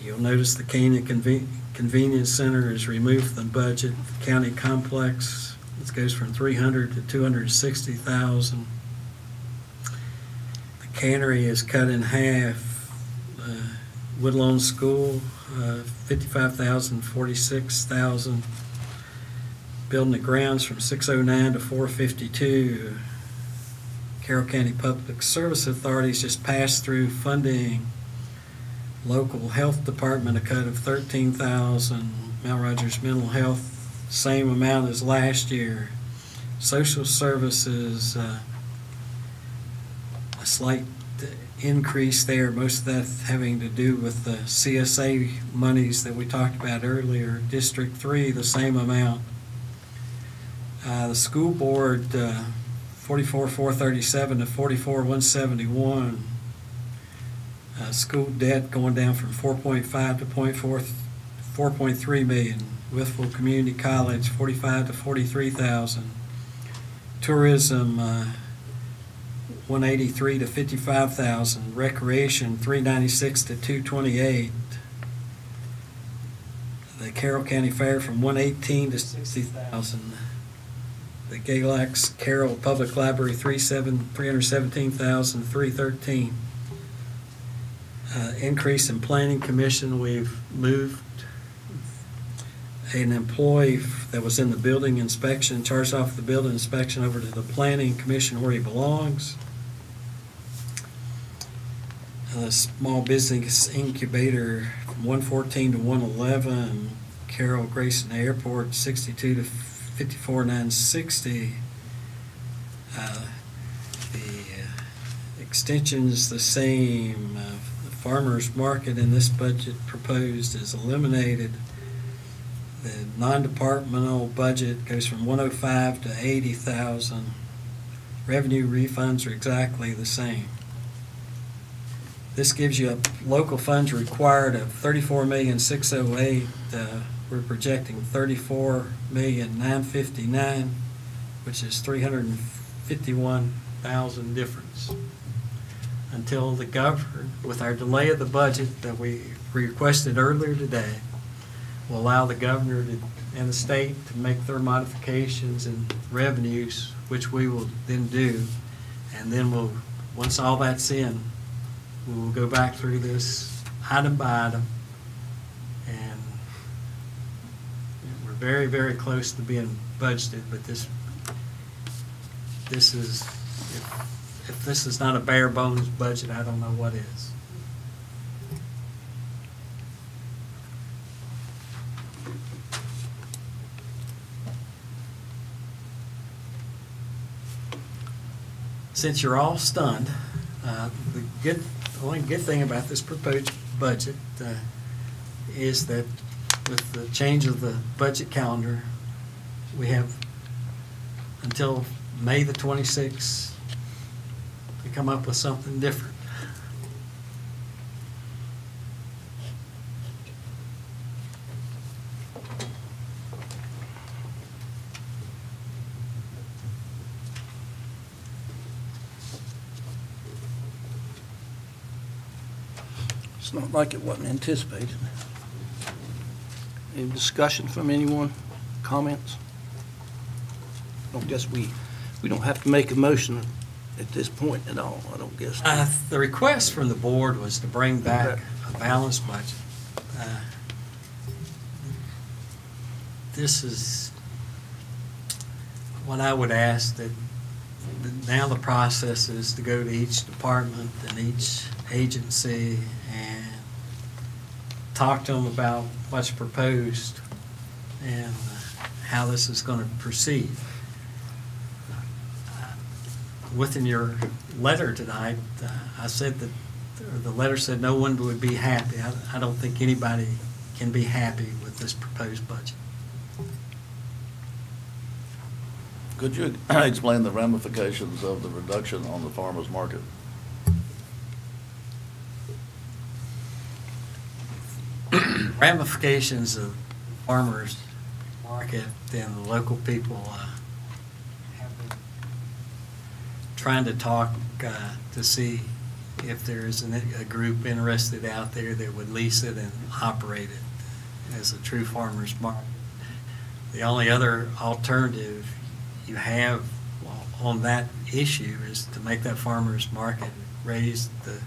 You'll notice the Cana Conven- convenience center is removed from the budget. County complex, it goes from three hundred to two hundred and sixty thousand. The cannery is cut in half. Uh, Woodlawn School, uh, fifty-five thousand, forty-six thousand. Building the grounds from six oh nine to four fifty-two. Carroll County Public Service Authorities just passed through funding local health department a cut of thirteen thousand. Mount Rogers Mental Health, same amount as last year. Social services, uh, a slight increase there, most of that having to do with the CSA monies that we talked about earlier. District Three, the same amount. Uh, the school board, uh, forty-four, four thirty-seven to forty-four, one seventy-one. Uh, school debt going down from four point five to point four, four point three million. Wytheville Community College, forty-five to forty-three thousand. Tourism, uh, one eighty-three to fifty-five thousand. Recreation, three ninety-six to two twenty-eight. The Carroll County Fair from one eighteen to sixty thousand. The Galax Carroll Public Library, three seven, three hundred seventeen thousand, three thirteen. Uh, increase in planning commission, we've moved an employee that was in the building inspection, charged off the building inspection over to the planning commission where he belongs. Uh, small business incubator from one fourteen to one eleven, Carroll Grayson Airport, sixty-two to fifty-four nine sixty. Uh, The uh, extension's the same, uh, the farmer's market in this budget proposed is eliminated. The non-departmental budget goes from one oh five to eighty thousand. Revenue refunds are exactly the same. This gives you a local funds required of thirty-four million, six oh eight. We're projecting thirty-four million, nine fifty-nine, which is three hundred and fifty-one thousand difference. Until the governor, with our delay of the budget that we requested earlier today, will allow the governor to, and the state to make their modifications and revenues, which we will then do. And then we'll, once all that's in, we will go back through this item by item. And we're very, very close to being budgeted, but this, this is, if, if this is not a bare bones budget, I don't know what is. Since you're all stunned, uh, the good, only good thing about this proposed budget uh, is that with the change of the budget calendar, we have until May the 26th to come up with something different. It's not like it wasn't anticipated. Any discussion from anyone? Comments? I don't guess we, we don't have to make a motion at this point at all, I don't guess. Uh, The request from the board was to bring back a balanced budget. Uh, This is what I would ask, that that now the process is to go to each department and each agency talk to them about what's proposed and uh, how this is going to proceed. Within your letter tonight, uh, I said that, the letter said no one would be happy. I I don't think anybody can be happy with this proposed budget. Could you explain the ramifications of the reduction on the farmer's market? Ramifications of farmers market and the local people uh, have been trying to talk uh, to see if there is an- a group interested out there that would lease it and operate it. as a true farmer's market. The only other alternative you have on that issue is to make that farmer's market raise the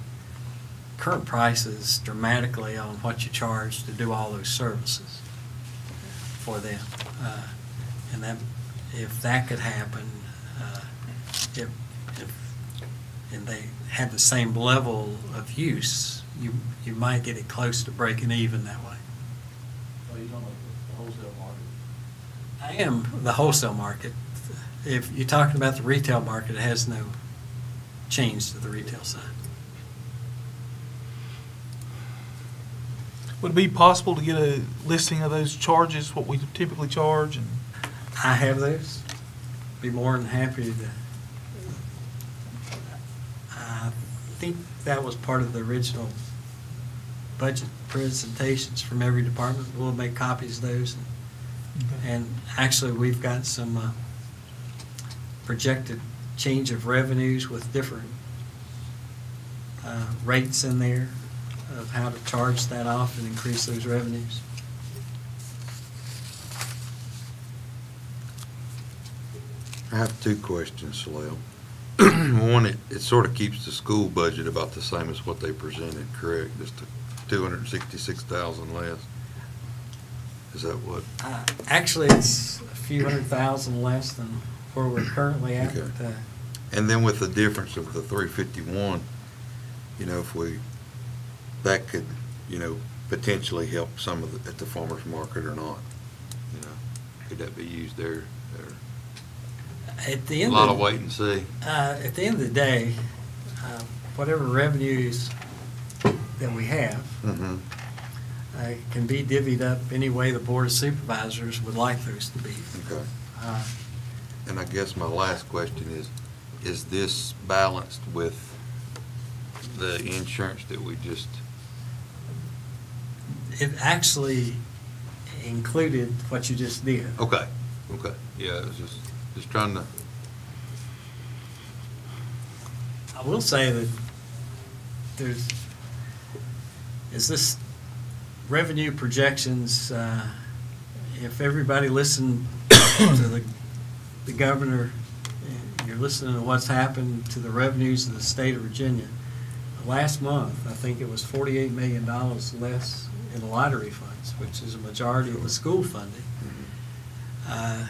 current prices dramatically on what you charge to do all those services for them. Uh, And that, if that could happen, uh, if, if, and they had the same level of use, you, you might get it close to breaking even that way. You the wholesale market. I am the wholesale market. If you're talking about the retail market, it has no change to the retail side. Would it be possible to get a listing of those charges, what we typically charge and? I have those. Be more than happy to. I think that was part of the original budget presentations from every department. We'll make copies of those. And actually, we've got some uh, projected change of revenues with different uh, rates in there of how to charge that off and increase those revenues. I have two questions, Saleo. One, it, it sort of keeps the school budget about the same as what they presented, correct? Just two hundred sixty-six thousand less? Is that what? Uh, Actually, it's a few hundred thousand less than where we're currently at. Okay. uh, And then with the difference of the three fifty-one, you know, if we, that could, you know, potentially help some of the, at the farmer's market or not? You know, could that be used there? there? At the end, A lot of wait and see. Uh, At the end of the day, uh, whatever revenues that we have Mm-hmm. uh, can be divvied up any way the Board of Supervisors would like those to be. Okay. Uh, And I guess my last question is, is this balanced with the insurance that we just, It actually included what you just did. okay, okay, yeah, it was just, just trying to, I will say that there's, is this revenue projections, uh, if everybody listened to the, the governor, and you're listening to what's happened to the revenues of the state of Virginia, last month, I think it was forty-eight million dollars less in lottery funds, which is a majority of the school funding. Uh,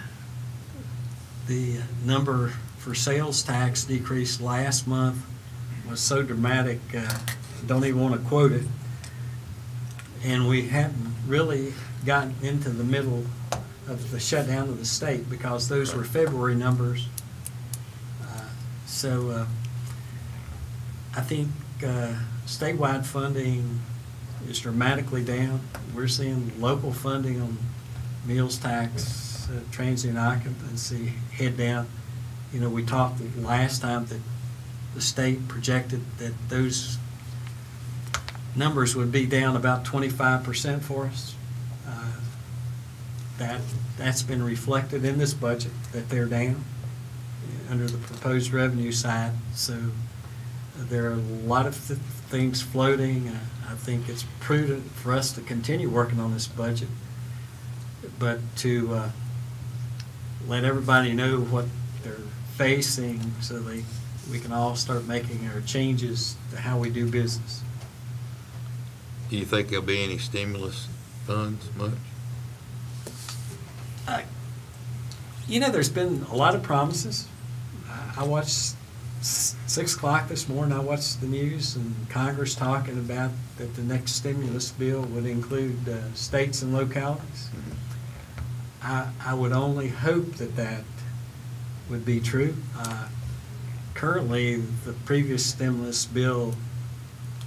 The number for sales tax decrease last month was so dramatic, uh, don't even want to quote it. And we haven't really gotten into the middle of the shutdown of the state because those were February numbers. Uh, So uh, I think uh, statewide funding is dramatically down. We're seeing local funding on meals tax, uh, transient occupancy head down. You know, we talked last time that the state projected that those numbers would be down about twenty-five percent for us. Uh, That, that's been reflected in this budget, that they're down under the proposed revenue side. So uh, there are a lot of th- things floating. Uh, I think it's prudent for us to continue working on this budget, but to uh, let everybody know what they're facing so they, we can all start making our changes to how we do business. do you think there'll be any stimulus funds much? Uh, You know, there's been a lot of promises. I- watched six o'clock this morning, I watched the news and Congress talking about that the next stimulus bill would include uh, states and localities. I, I would only hope that that would be true. Uh, Currently, the previous stimulus bill,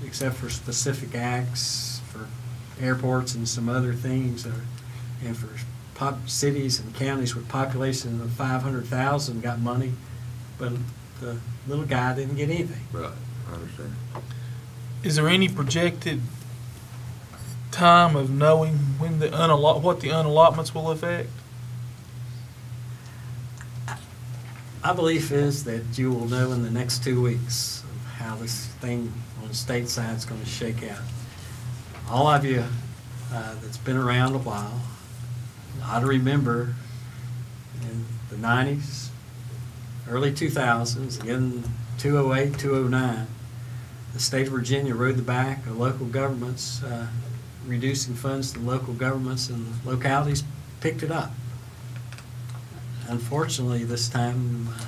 except for specific acts for airports and some other things, or- and for pop, cities and counties with population of five hundred thousand got money, but the little guy didn't get anything. Right, I understand. Is there any projected time of knowing when the unallot, what the unallotments will affect? My belief is that you will know in the next two weeks of how this thing on the state side is gonna shake out. All of you uh, that's been around a while. I remember in the nineties, early two thousands, again, 208, 209, the state of Virginia rode the back of local governments, uh, reducing funds to local governments, and localities picked it up. Unfortunately, this time, uh,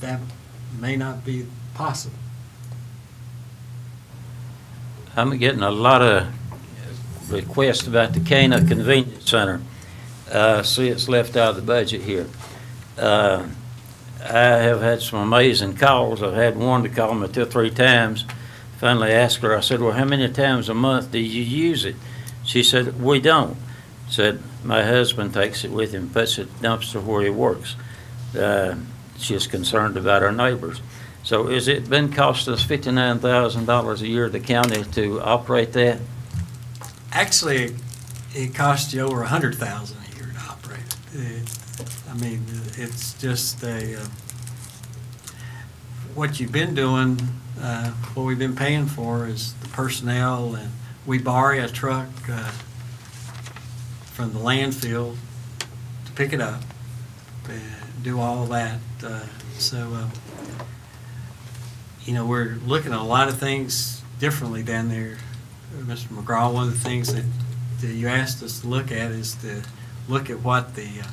that may not be possible. I'm getting a lot of requests about the Cana Convenience Center. Uh, see, it's left out of the budget here. Uh, I have had some amazing calls. I've had one to call me two or three times. Finally asked her, I said, well, how many times a month do you use it? She said, we don't. Said, my husband takes it with him, puts it dumpster where he works. Uh, she's concerned about our neighbors. So is it been costing us fifty-nine thousand dollars a year, the county, to operate that? Actually, it costs you over a hundred thousand a year to operate it. It- I mean, it's just a, uh, what you've been doing, uh, what we've been paying for is the personnel, and we borrow a truck uh, from the landfill to pick it up, and do all that. uh, So, uh, you know, we're looking at a lot of things differently down there. Mr. McGraw, one of the things that, that you asked us to look at is to look at what the, uh,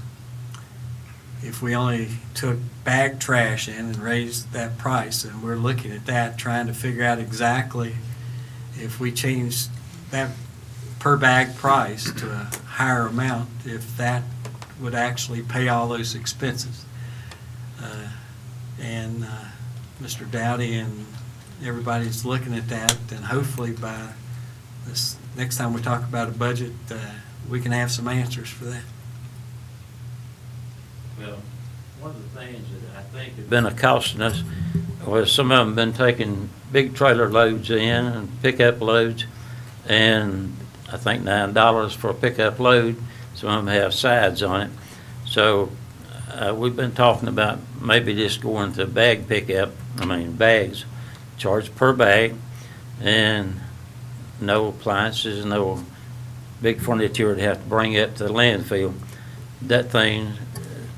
if we only took bag trash in and raised that price, and we're looking at that, trying to figure out exactly if we change that per bag price to a higher amount, if that would actually pay all those expenses. Uh, And uh, Mr. Dowdy and everybody's looking at that, and hopefully by this, next time we talk about a budget, uh, we can have some answers for that. Well, one of the things that I think has been a costing us, was some of them been taking big trailer loads in and pickup loads, and I think nine dollars for a pickup load, some of them have sides on it. So, uh, we've been talking about maybe just going to bag pickup, I mean, bags, charge per bag, and no appliances, no big furniture to have to bring up to the landfill. That thing,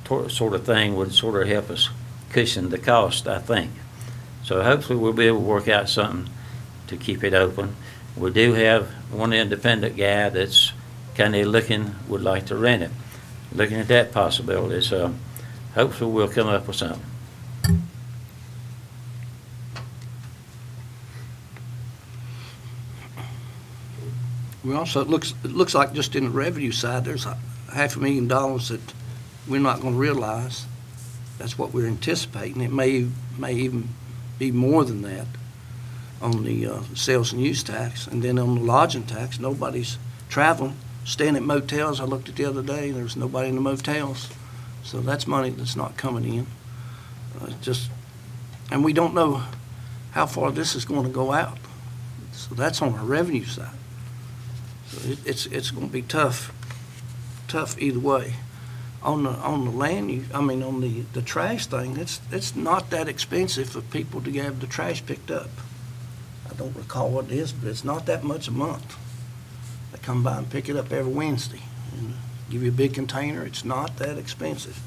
sort of thing would sort of help us cushion the cost, I think. So hopefully we'll be able to work out something to keep it open. We do have one independent guy that's kind of looking, would like to rent it, looking at that possibility. So hopefully we'll come up with something. We also, it looks, it looks like just in the revenue side, there's half a million dollars that we're not gonna realize. That's what we're anticipating. It may, may even be more than that on the, uh, sales and use tax. And then on the lodging tax, nobody's traveling, staying at motels. I looked at the other day, there's nobody in the motels. So that's money that's not coming in. Uh, just, and we don't know how far this is gonna go out. So that's on our revenue side. So it- It's, it's gonna be tough, tough either way. On the, on the land, you, I mean, on the, the trash thing, it's, it's not that expensive for people to have the trash picked up. I don't recall what it is, but it's not that much a month. They come by and pick it up every Wednesday, and give you a big container, it's not that expensive.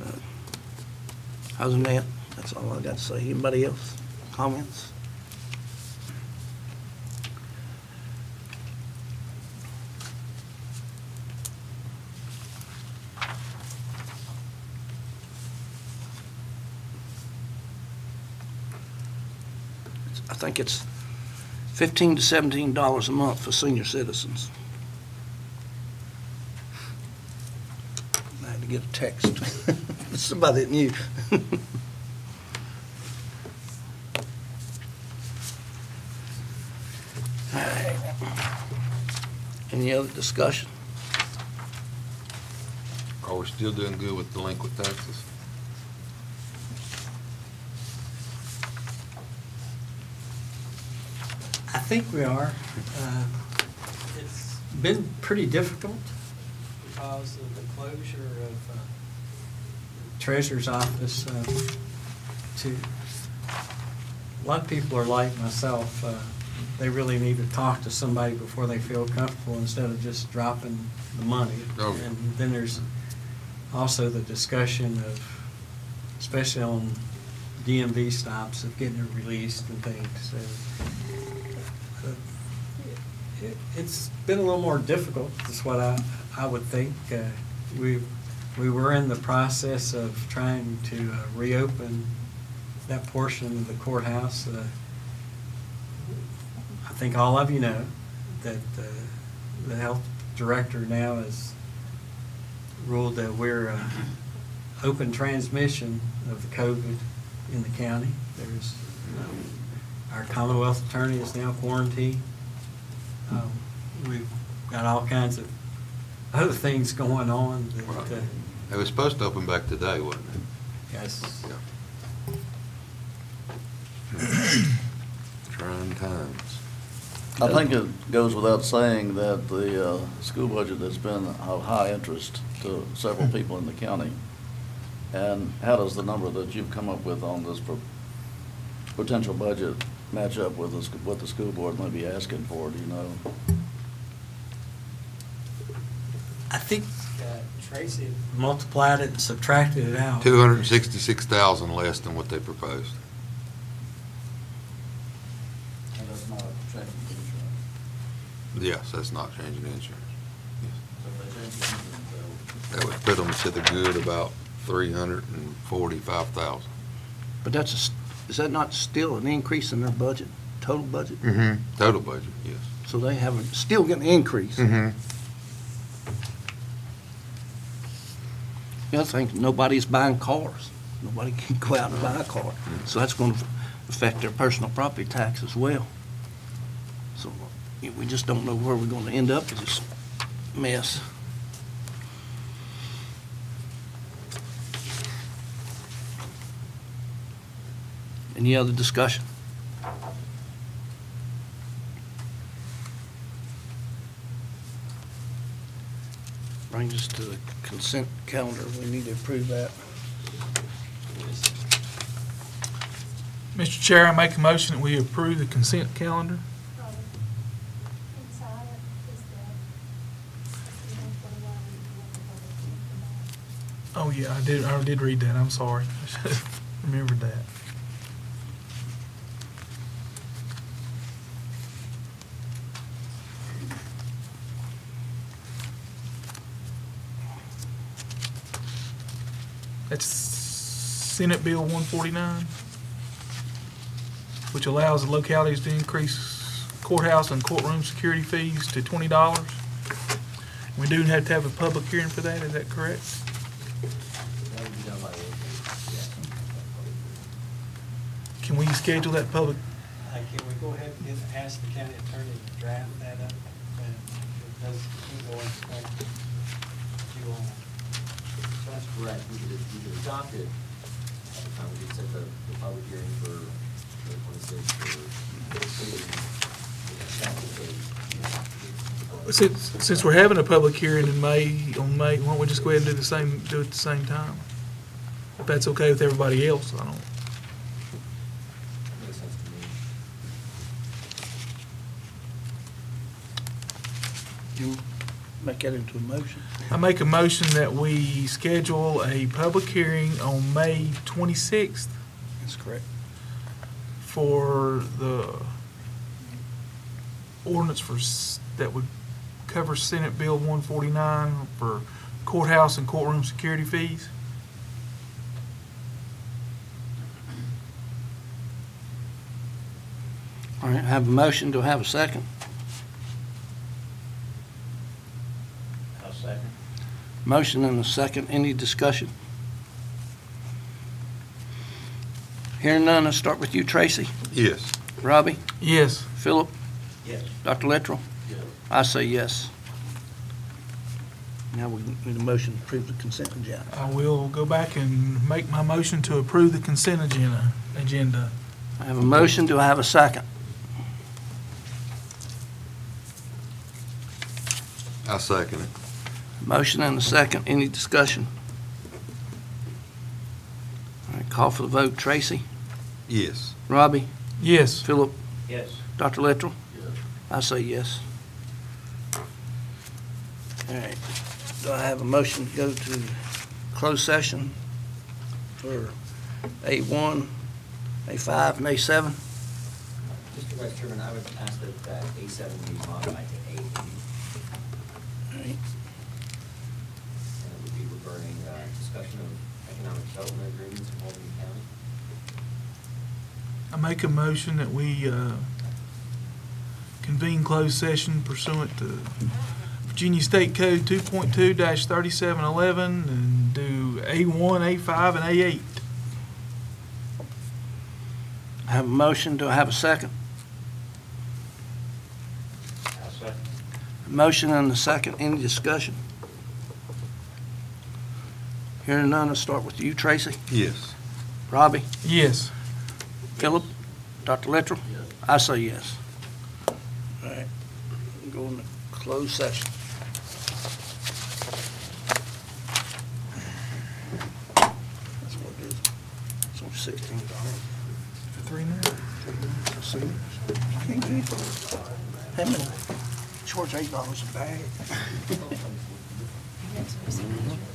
Uh, Other than that, that's all I got to say. Anybody else? Comments? I think it's fifteen to seventeen dollars a month for senior citizens. I had to get a text. Somebody that knew. All right. Any other discussion? Are we still doing good with delinquent taxes? Think we are. Uh, It's been pretty difficult because of the closure of uh, the treasurer's office uh, to, a lot of people are like myself, uh, they really need to talk to somebody before they feel comfortable instead of just dropping the money. Oh. And then there's also the discussion of, especially on DMV stops, of getting it released and things, so. It- It's been a little more difficult, is what I, I would think. Uh, We, we were in the process of trying to uh, reopen that portion of the courthouse. Uh, I think all of you know that uh, the health director now has ruled that we're uh, open transmission of the COVID in the county. There's, um, our Commonwealth attorney is now quarantined. Um, We've got all kinds of other things going on that, uh, It was supposed to open back today, wasn't it? yes, Trying times. I think it goes without saying that the uh, school budget has been of high interest to several people in the county. And how does the number that you've come up with on this pro- potential budget match up with the sc- what the school board might be asking for, do you know? I think uh, Tracy multiplied it and subtracted it out. Two hundred and sixty-six thousand less than what they proposed. And that's not changing Yes, that's not changing insurance. That would put them to the good about three hundred and forty-five thousand. But that's, a s- is that not still an increase in their budget, total budget? Mm-hmm. Total budget, yes. So they haven't, still getting an increase. Mm-hmm. The other thing, nobody's buying cars. Nobody can go out and buy a car. So that's going to affect their personal property tax as well. So we just don't know where we're going to end up with this mess. Any other discussion? Brings us to the consent calendar. We need to approve that. Mr. Chair, I make a motion that we approve the consent calendar. Inside it is the, you know, for the one, Oh, yeah, I did, I did read that, I'm sorry. I should have remembered that. That's Senate Bill one forty-nine, which allows the localities to increase courthouse and courtroom security fees to twenty dollars. We do have to have a public hearing for that, is that correct? Can we schedule that public? Uh, Can we go ahead and get- ask the county attorney to draft that up? And it does, we go you all. That's correct, we could, we could adopt it, at the time we could set the, the public hearing for the twenty-sixth or. Since, since we're having a public hearing in May, on May, why don't we just go ahead and do the same, do it at the same time? If that's okay with everybody else, I don't. Makes sense to me. You make that into a motion. I make a motion that we schedule a public hearing on May twenty-sixth That's correct. for the ordinance for, s- that would cover Senate Bill one forty-nine for courthouse and courtroom security fees. All right, have a motion. Do I have a second? I'll second. Motion and a second. Any discussion? Hearing none, let's start with you, Tracy. Yes. Robbie? Yes. Philip? Yes. Dr. Littrell? Yes. I say yes. Now we need a motion to approve the consent agenda. I will go back and make my motion to approve the consent agenda, agenda. I have a motion. Do I have a second? I second it. Motion and a second. Any discussion? All right, call for the vote. Tracy? Yes. Robbie? Yes. Philip? Yes. Dr. Littrell? Yes. I say yes. All right. Do I have a motion to go to closed session for A1, A5, and A7? Mr. Vice Chairman, I would ask that that A7 be modified to A8, and All right. it would be regarding uh, discussion of economic development agreements in Albany County. I make a motion that we uh, convene closed session pursuant to Virginia State Code 2.2-3711 and do A1, A5, and A8. I have a motion. Do I have a second? Motion and a second. Any discussion? Hearing none, I'll start with you, Tracy. Yes. Robbie? Yes. Philip? Dr. Littrell? I say yes. All right, go into closed session. That's what it is. It's only sixteen dollars. For three minutes. See, can't beat it. How many? Charge eight dollars a bag.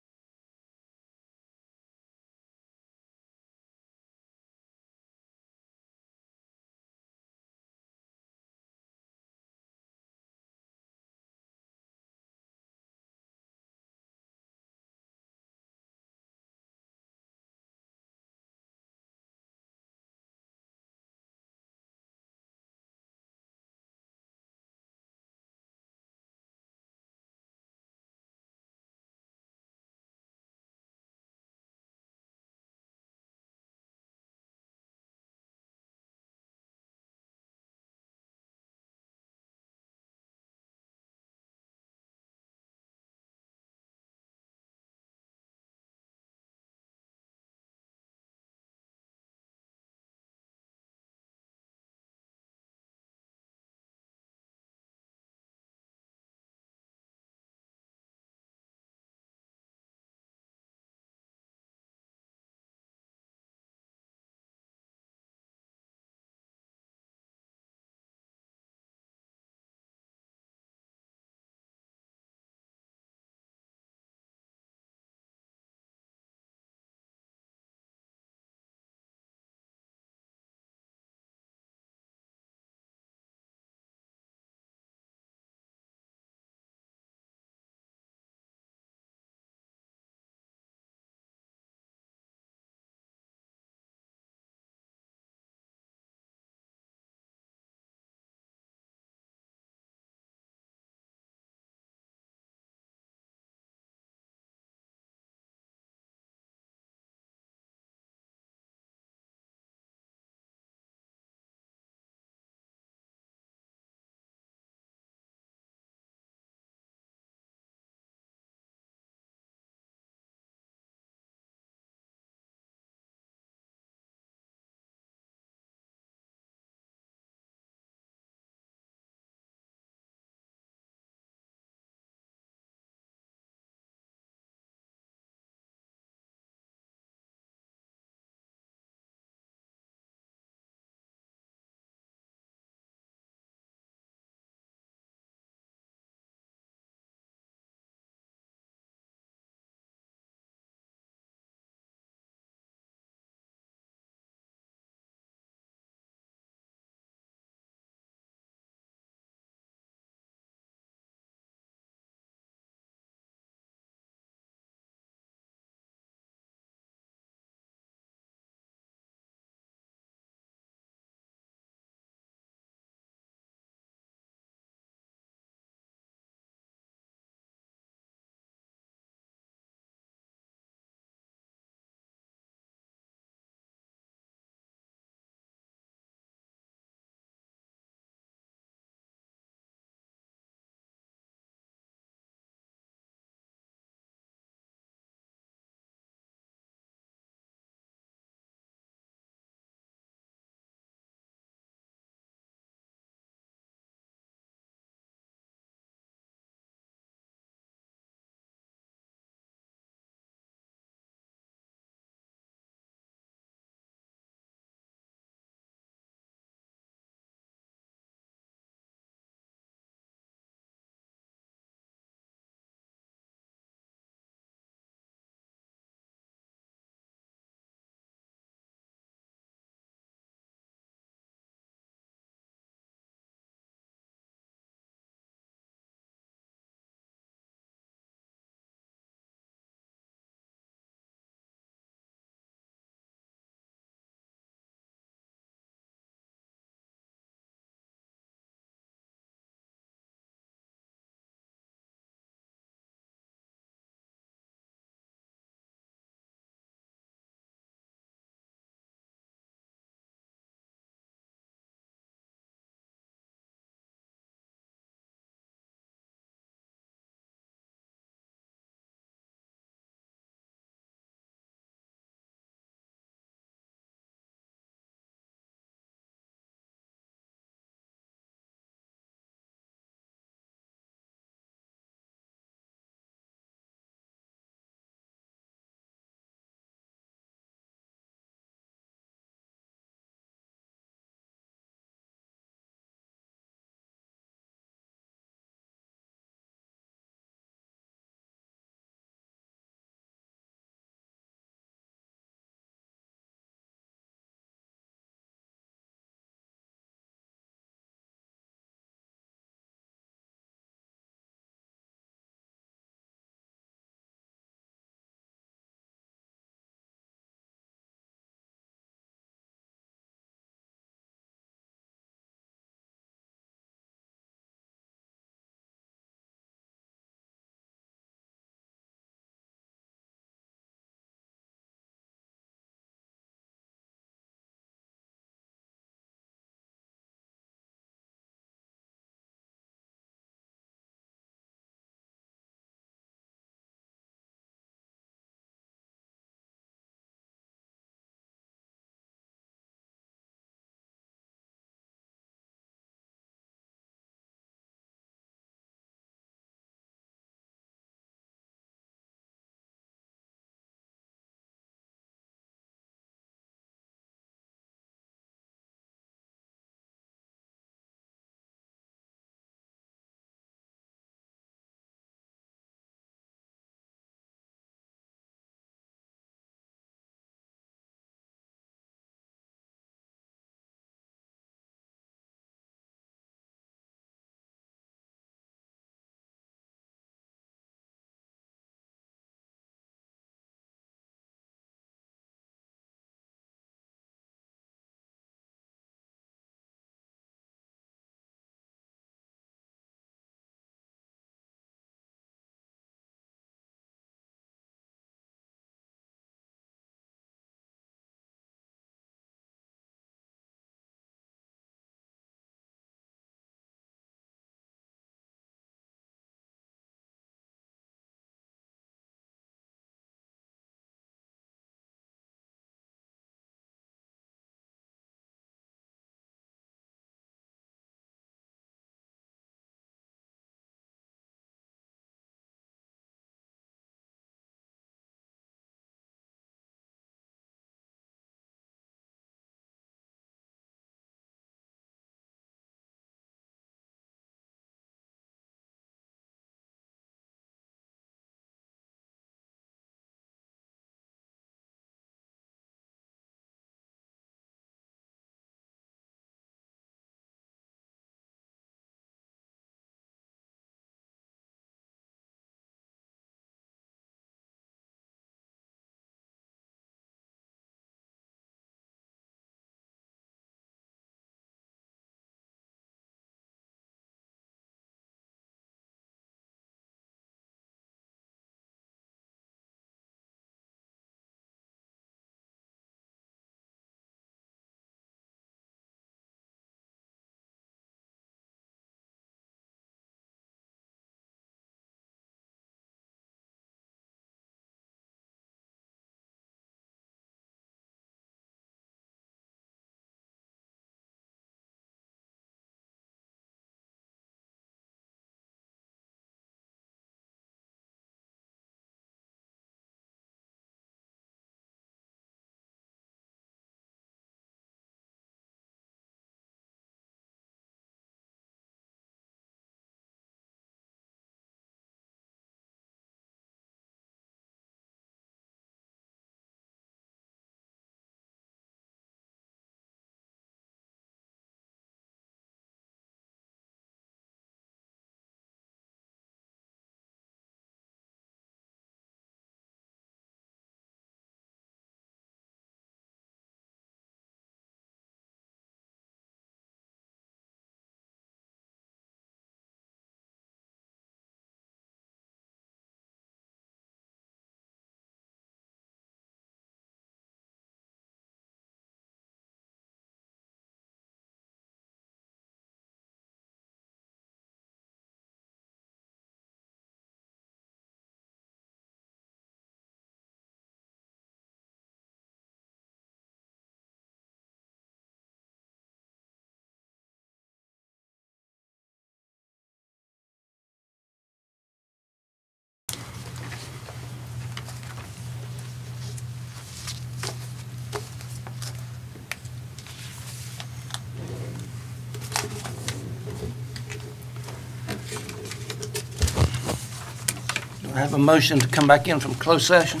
I have a motion to come back in from closed session.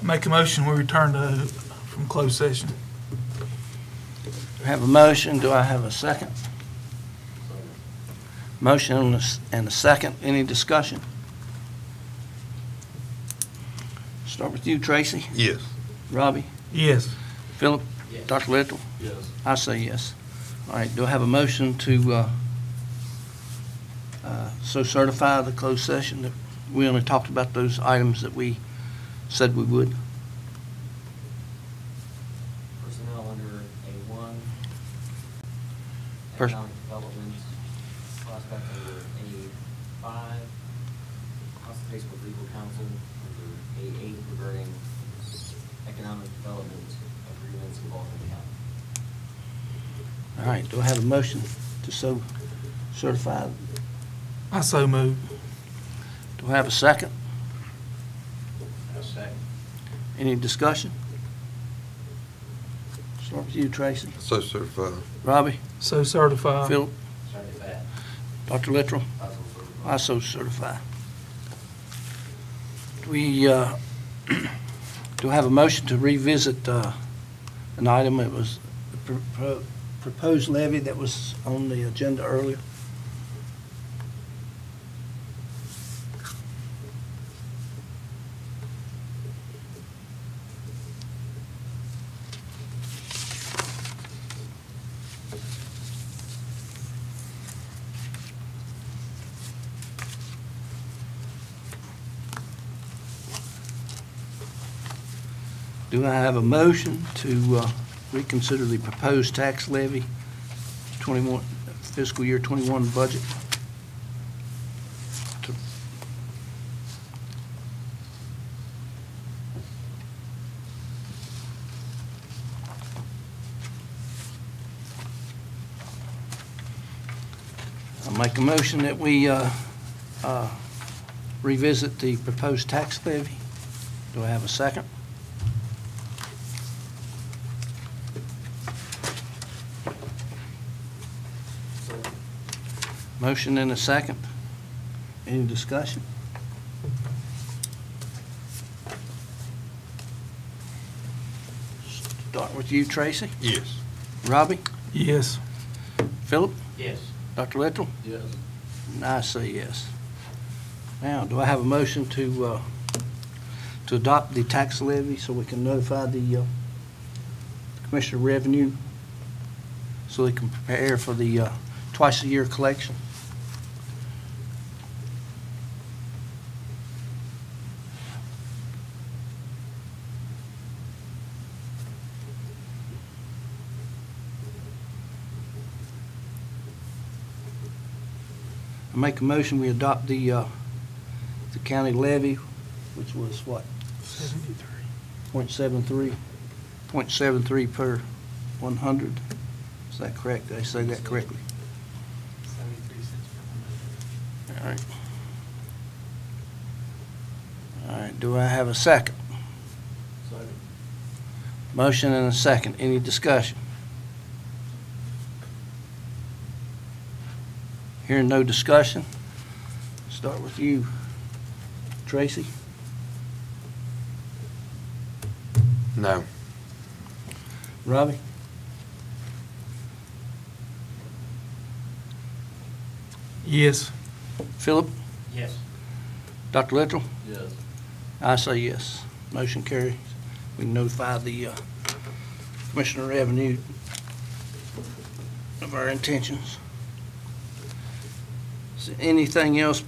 Make a motion, we return to, from closed session. I have a motion, do I have a second? Motion and and a second, any discussion? Start with you, Tracy. Yes. Robbie? Yes. Philip? Dr. Littrell? Yes. I say yes. All right, do I have a motion to uh, uh, so certify the closed session that we only talked about those items that we said we would? Personnel under A one. Pers- Economic development, prospect under A five. Consultation with legal counsel under A eight regarding economic development agreements involving the county. All right, do I have a motion to so certify? I so move. Do I have a second? Any discussion? Start with you, Tracy. So certified. Robbie? So certified. Philip? Certified. Dr. Littrell? I so certify. Do we, uh, do I have a motion to revisit uh, an item that was, the pro- pro- proposed levy that was on the agenda earlier? Do I have a motion to uh, reconsider the proposed tax levy 21, fiscal year 21 budget? I make a motion that we uh, uh, revisit the proposed tax levy. Do I have a second? Motion and a second. Any discussion? Start with you, Tracy. Yes. Robbie? Yes. Philip? Yes. Dr. Littrell? Yes. And I say yes. Now, do I have a motion to, uh, to adopt the tax levy so we can notify the uh, Commissioner of Revenue so they can prepare for the uh, twice-a-year collection? I make a motion, we adopt the, uh, the county levy, which was what, Seventy-three. point seven three, point seven three per one hundred? Is that correct? Did I say that correctly? Seventy-three cents per All right. All right, do I have a second? Motion and a second. Any discussion? Hearing no discussion, start with you, Tracy. No. Robbie? Yes. Philip? Yes. Dr. Littrell? Yes. I say yes. Motion carries. We notify the uh, Commissioner of Revenue of our intentions. Is there anything else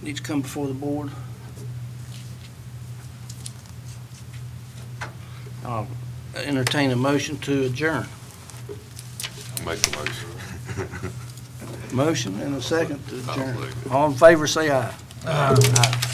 needs to come before the board? I'll entertain a motion to adjourn. Make a motion. Motion and a second to adjourn. All in favor, say aye. Aye.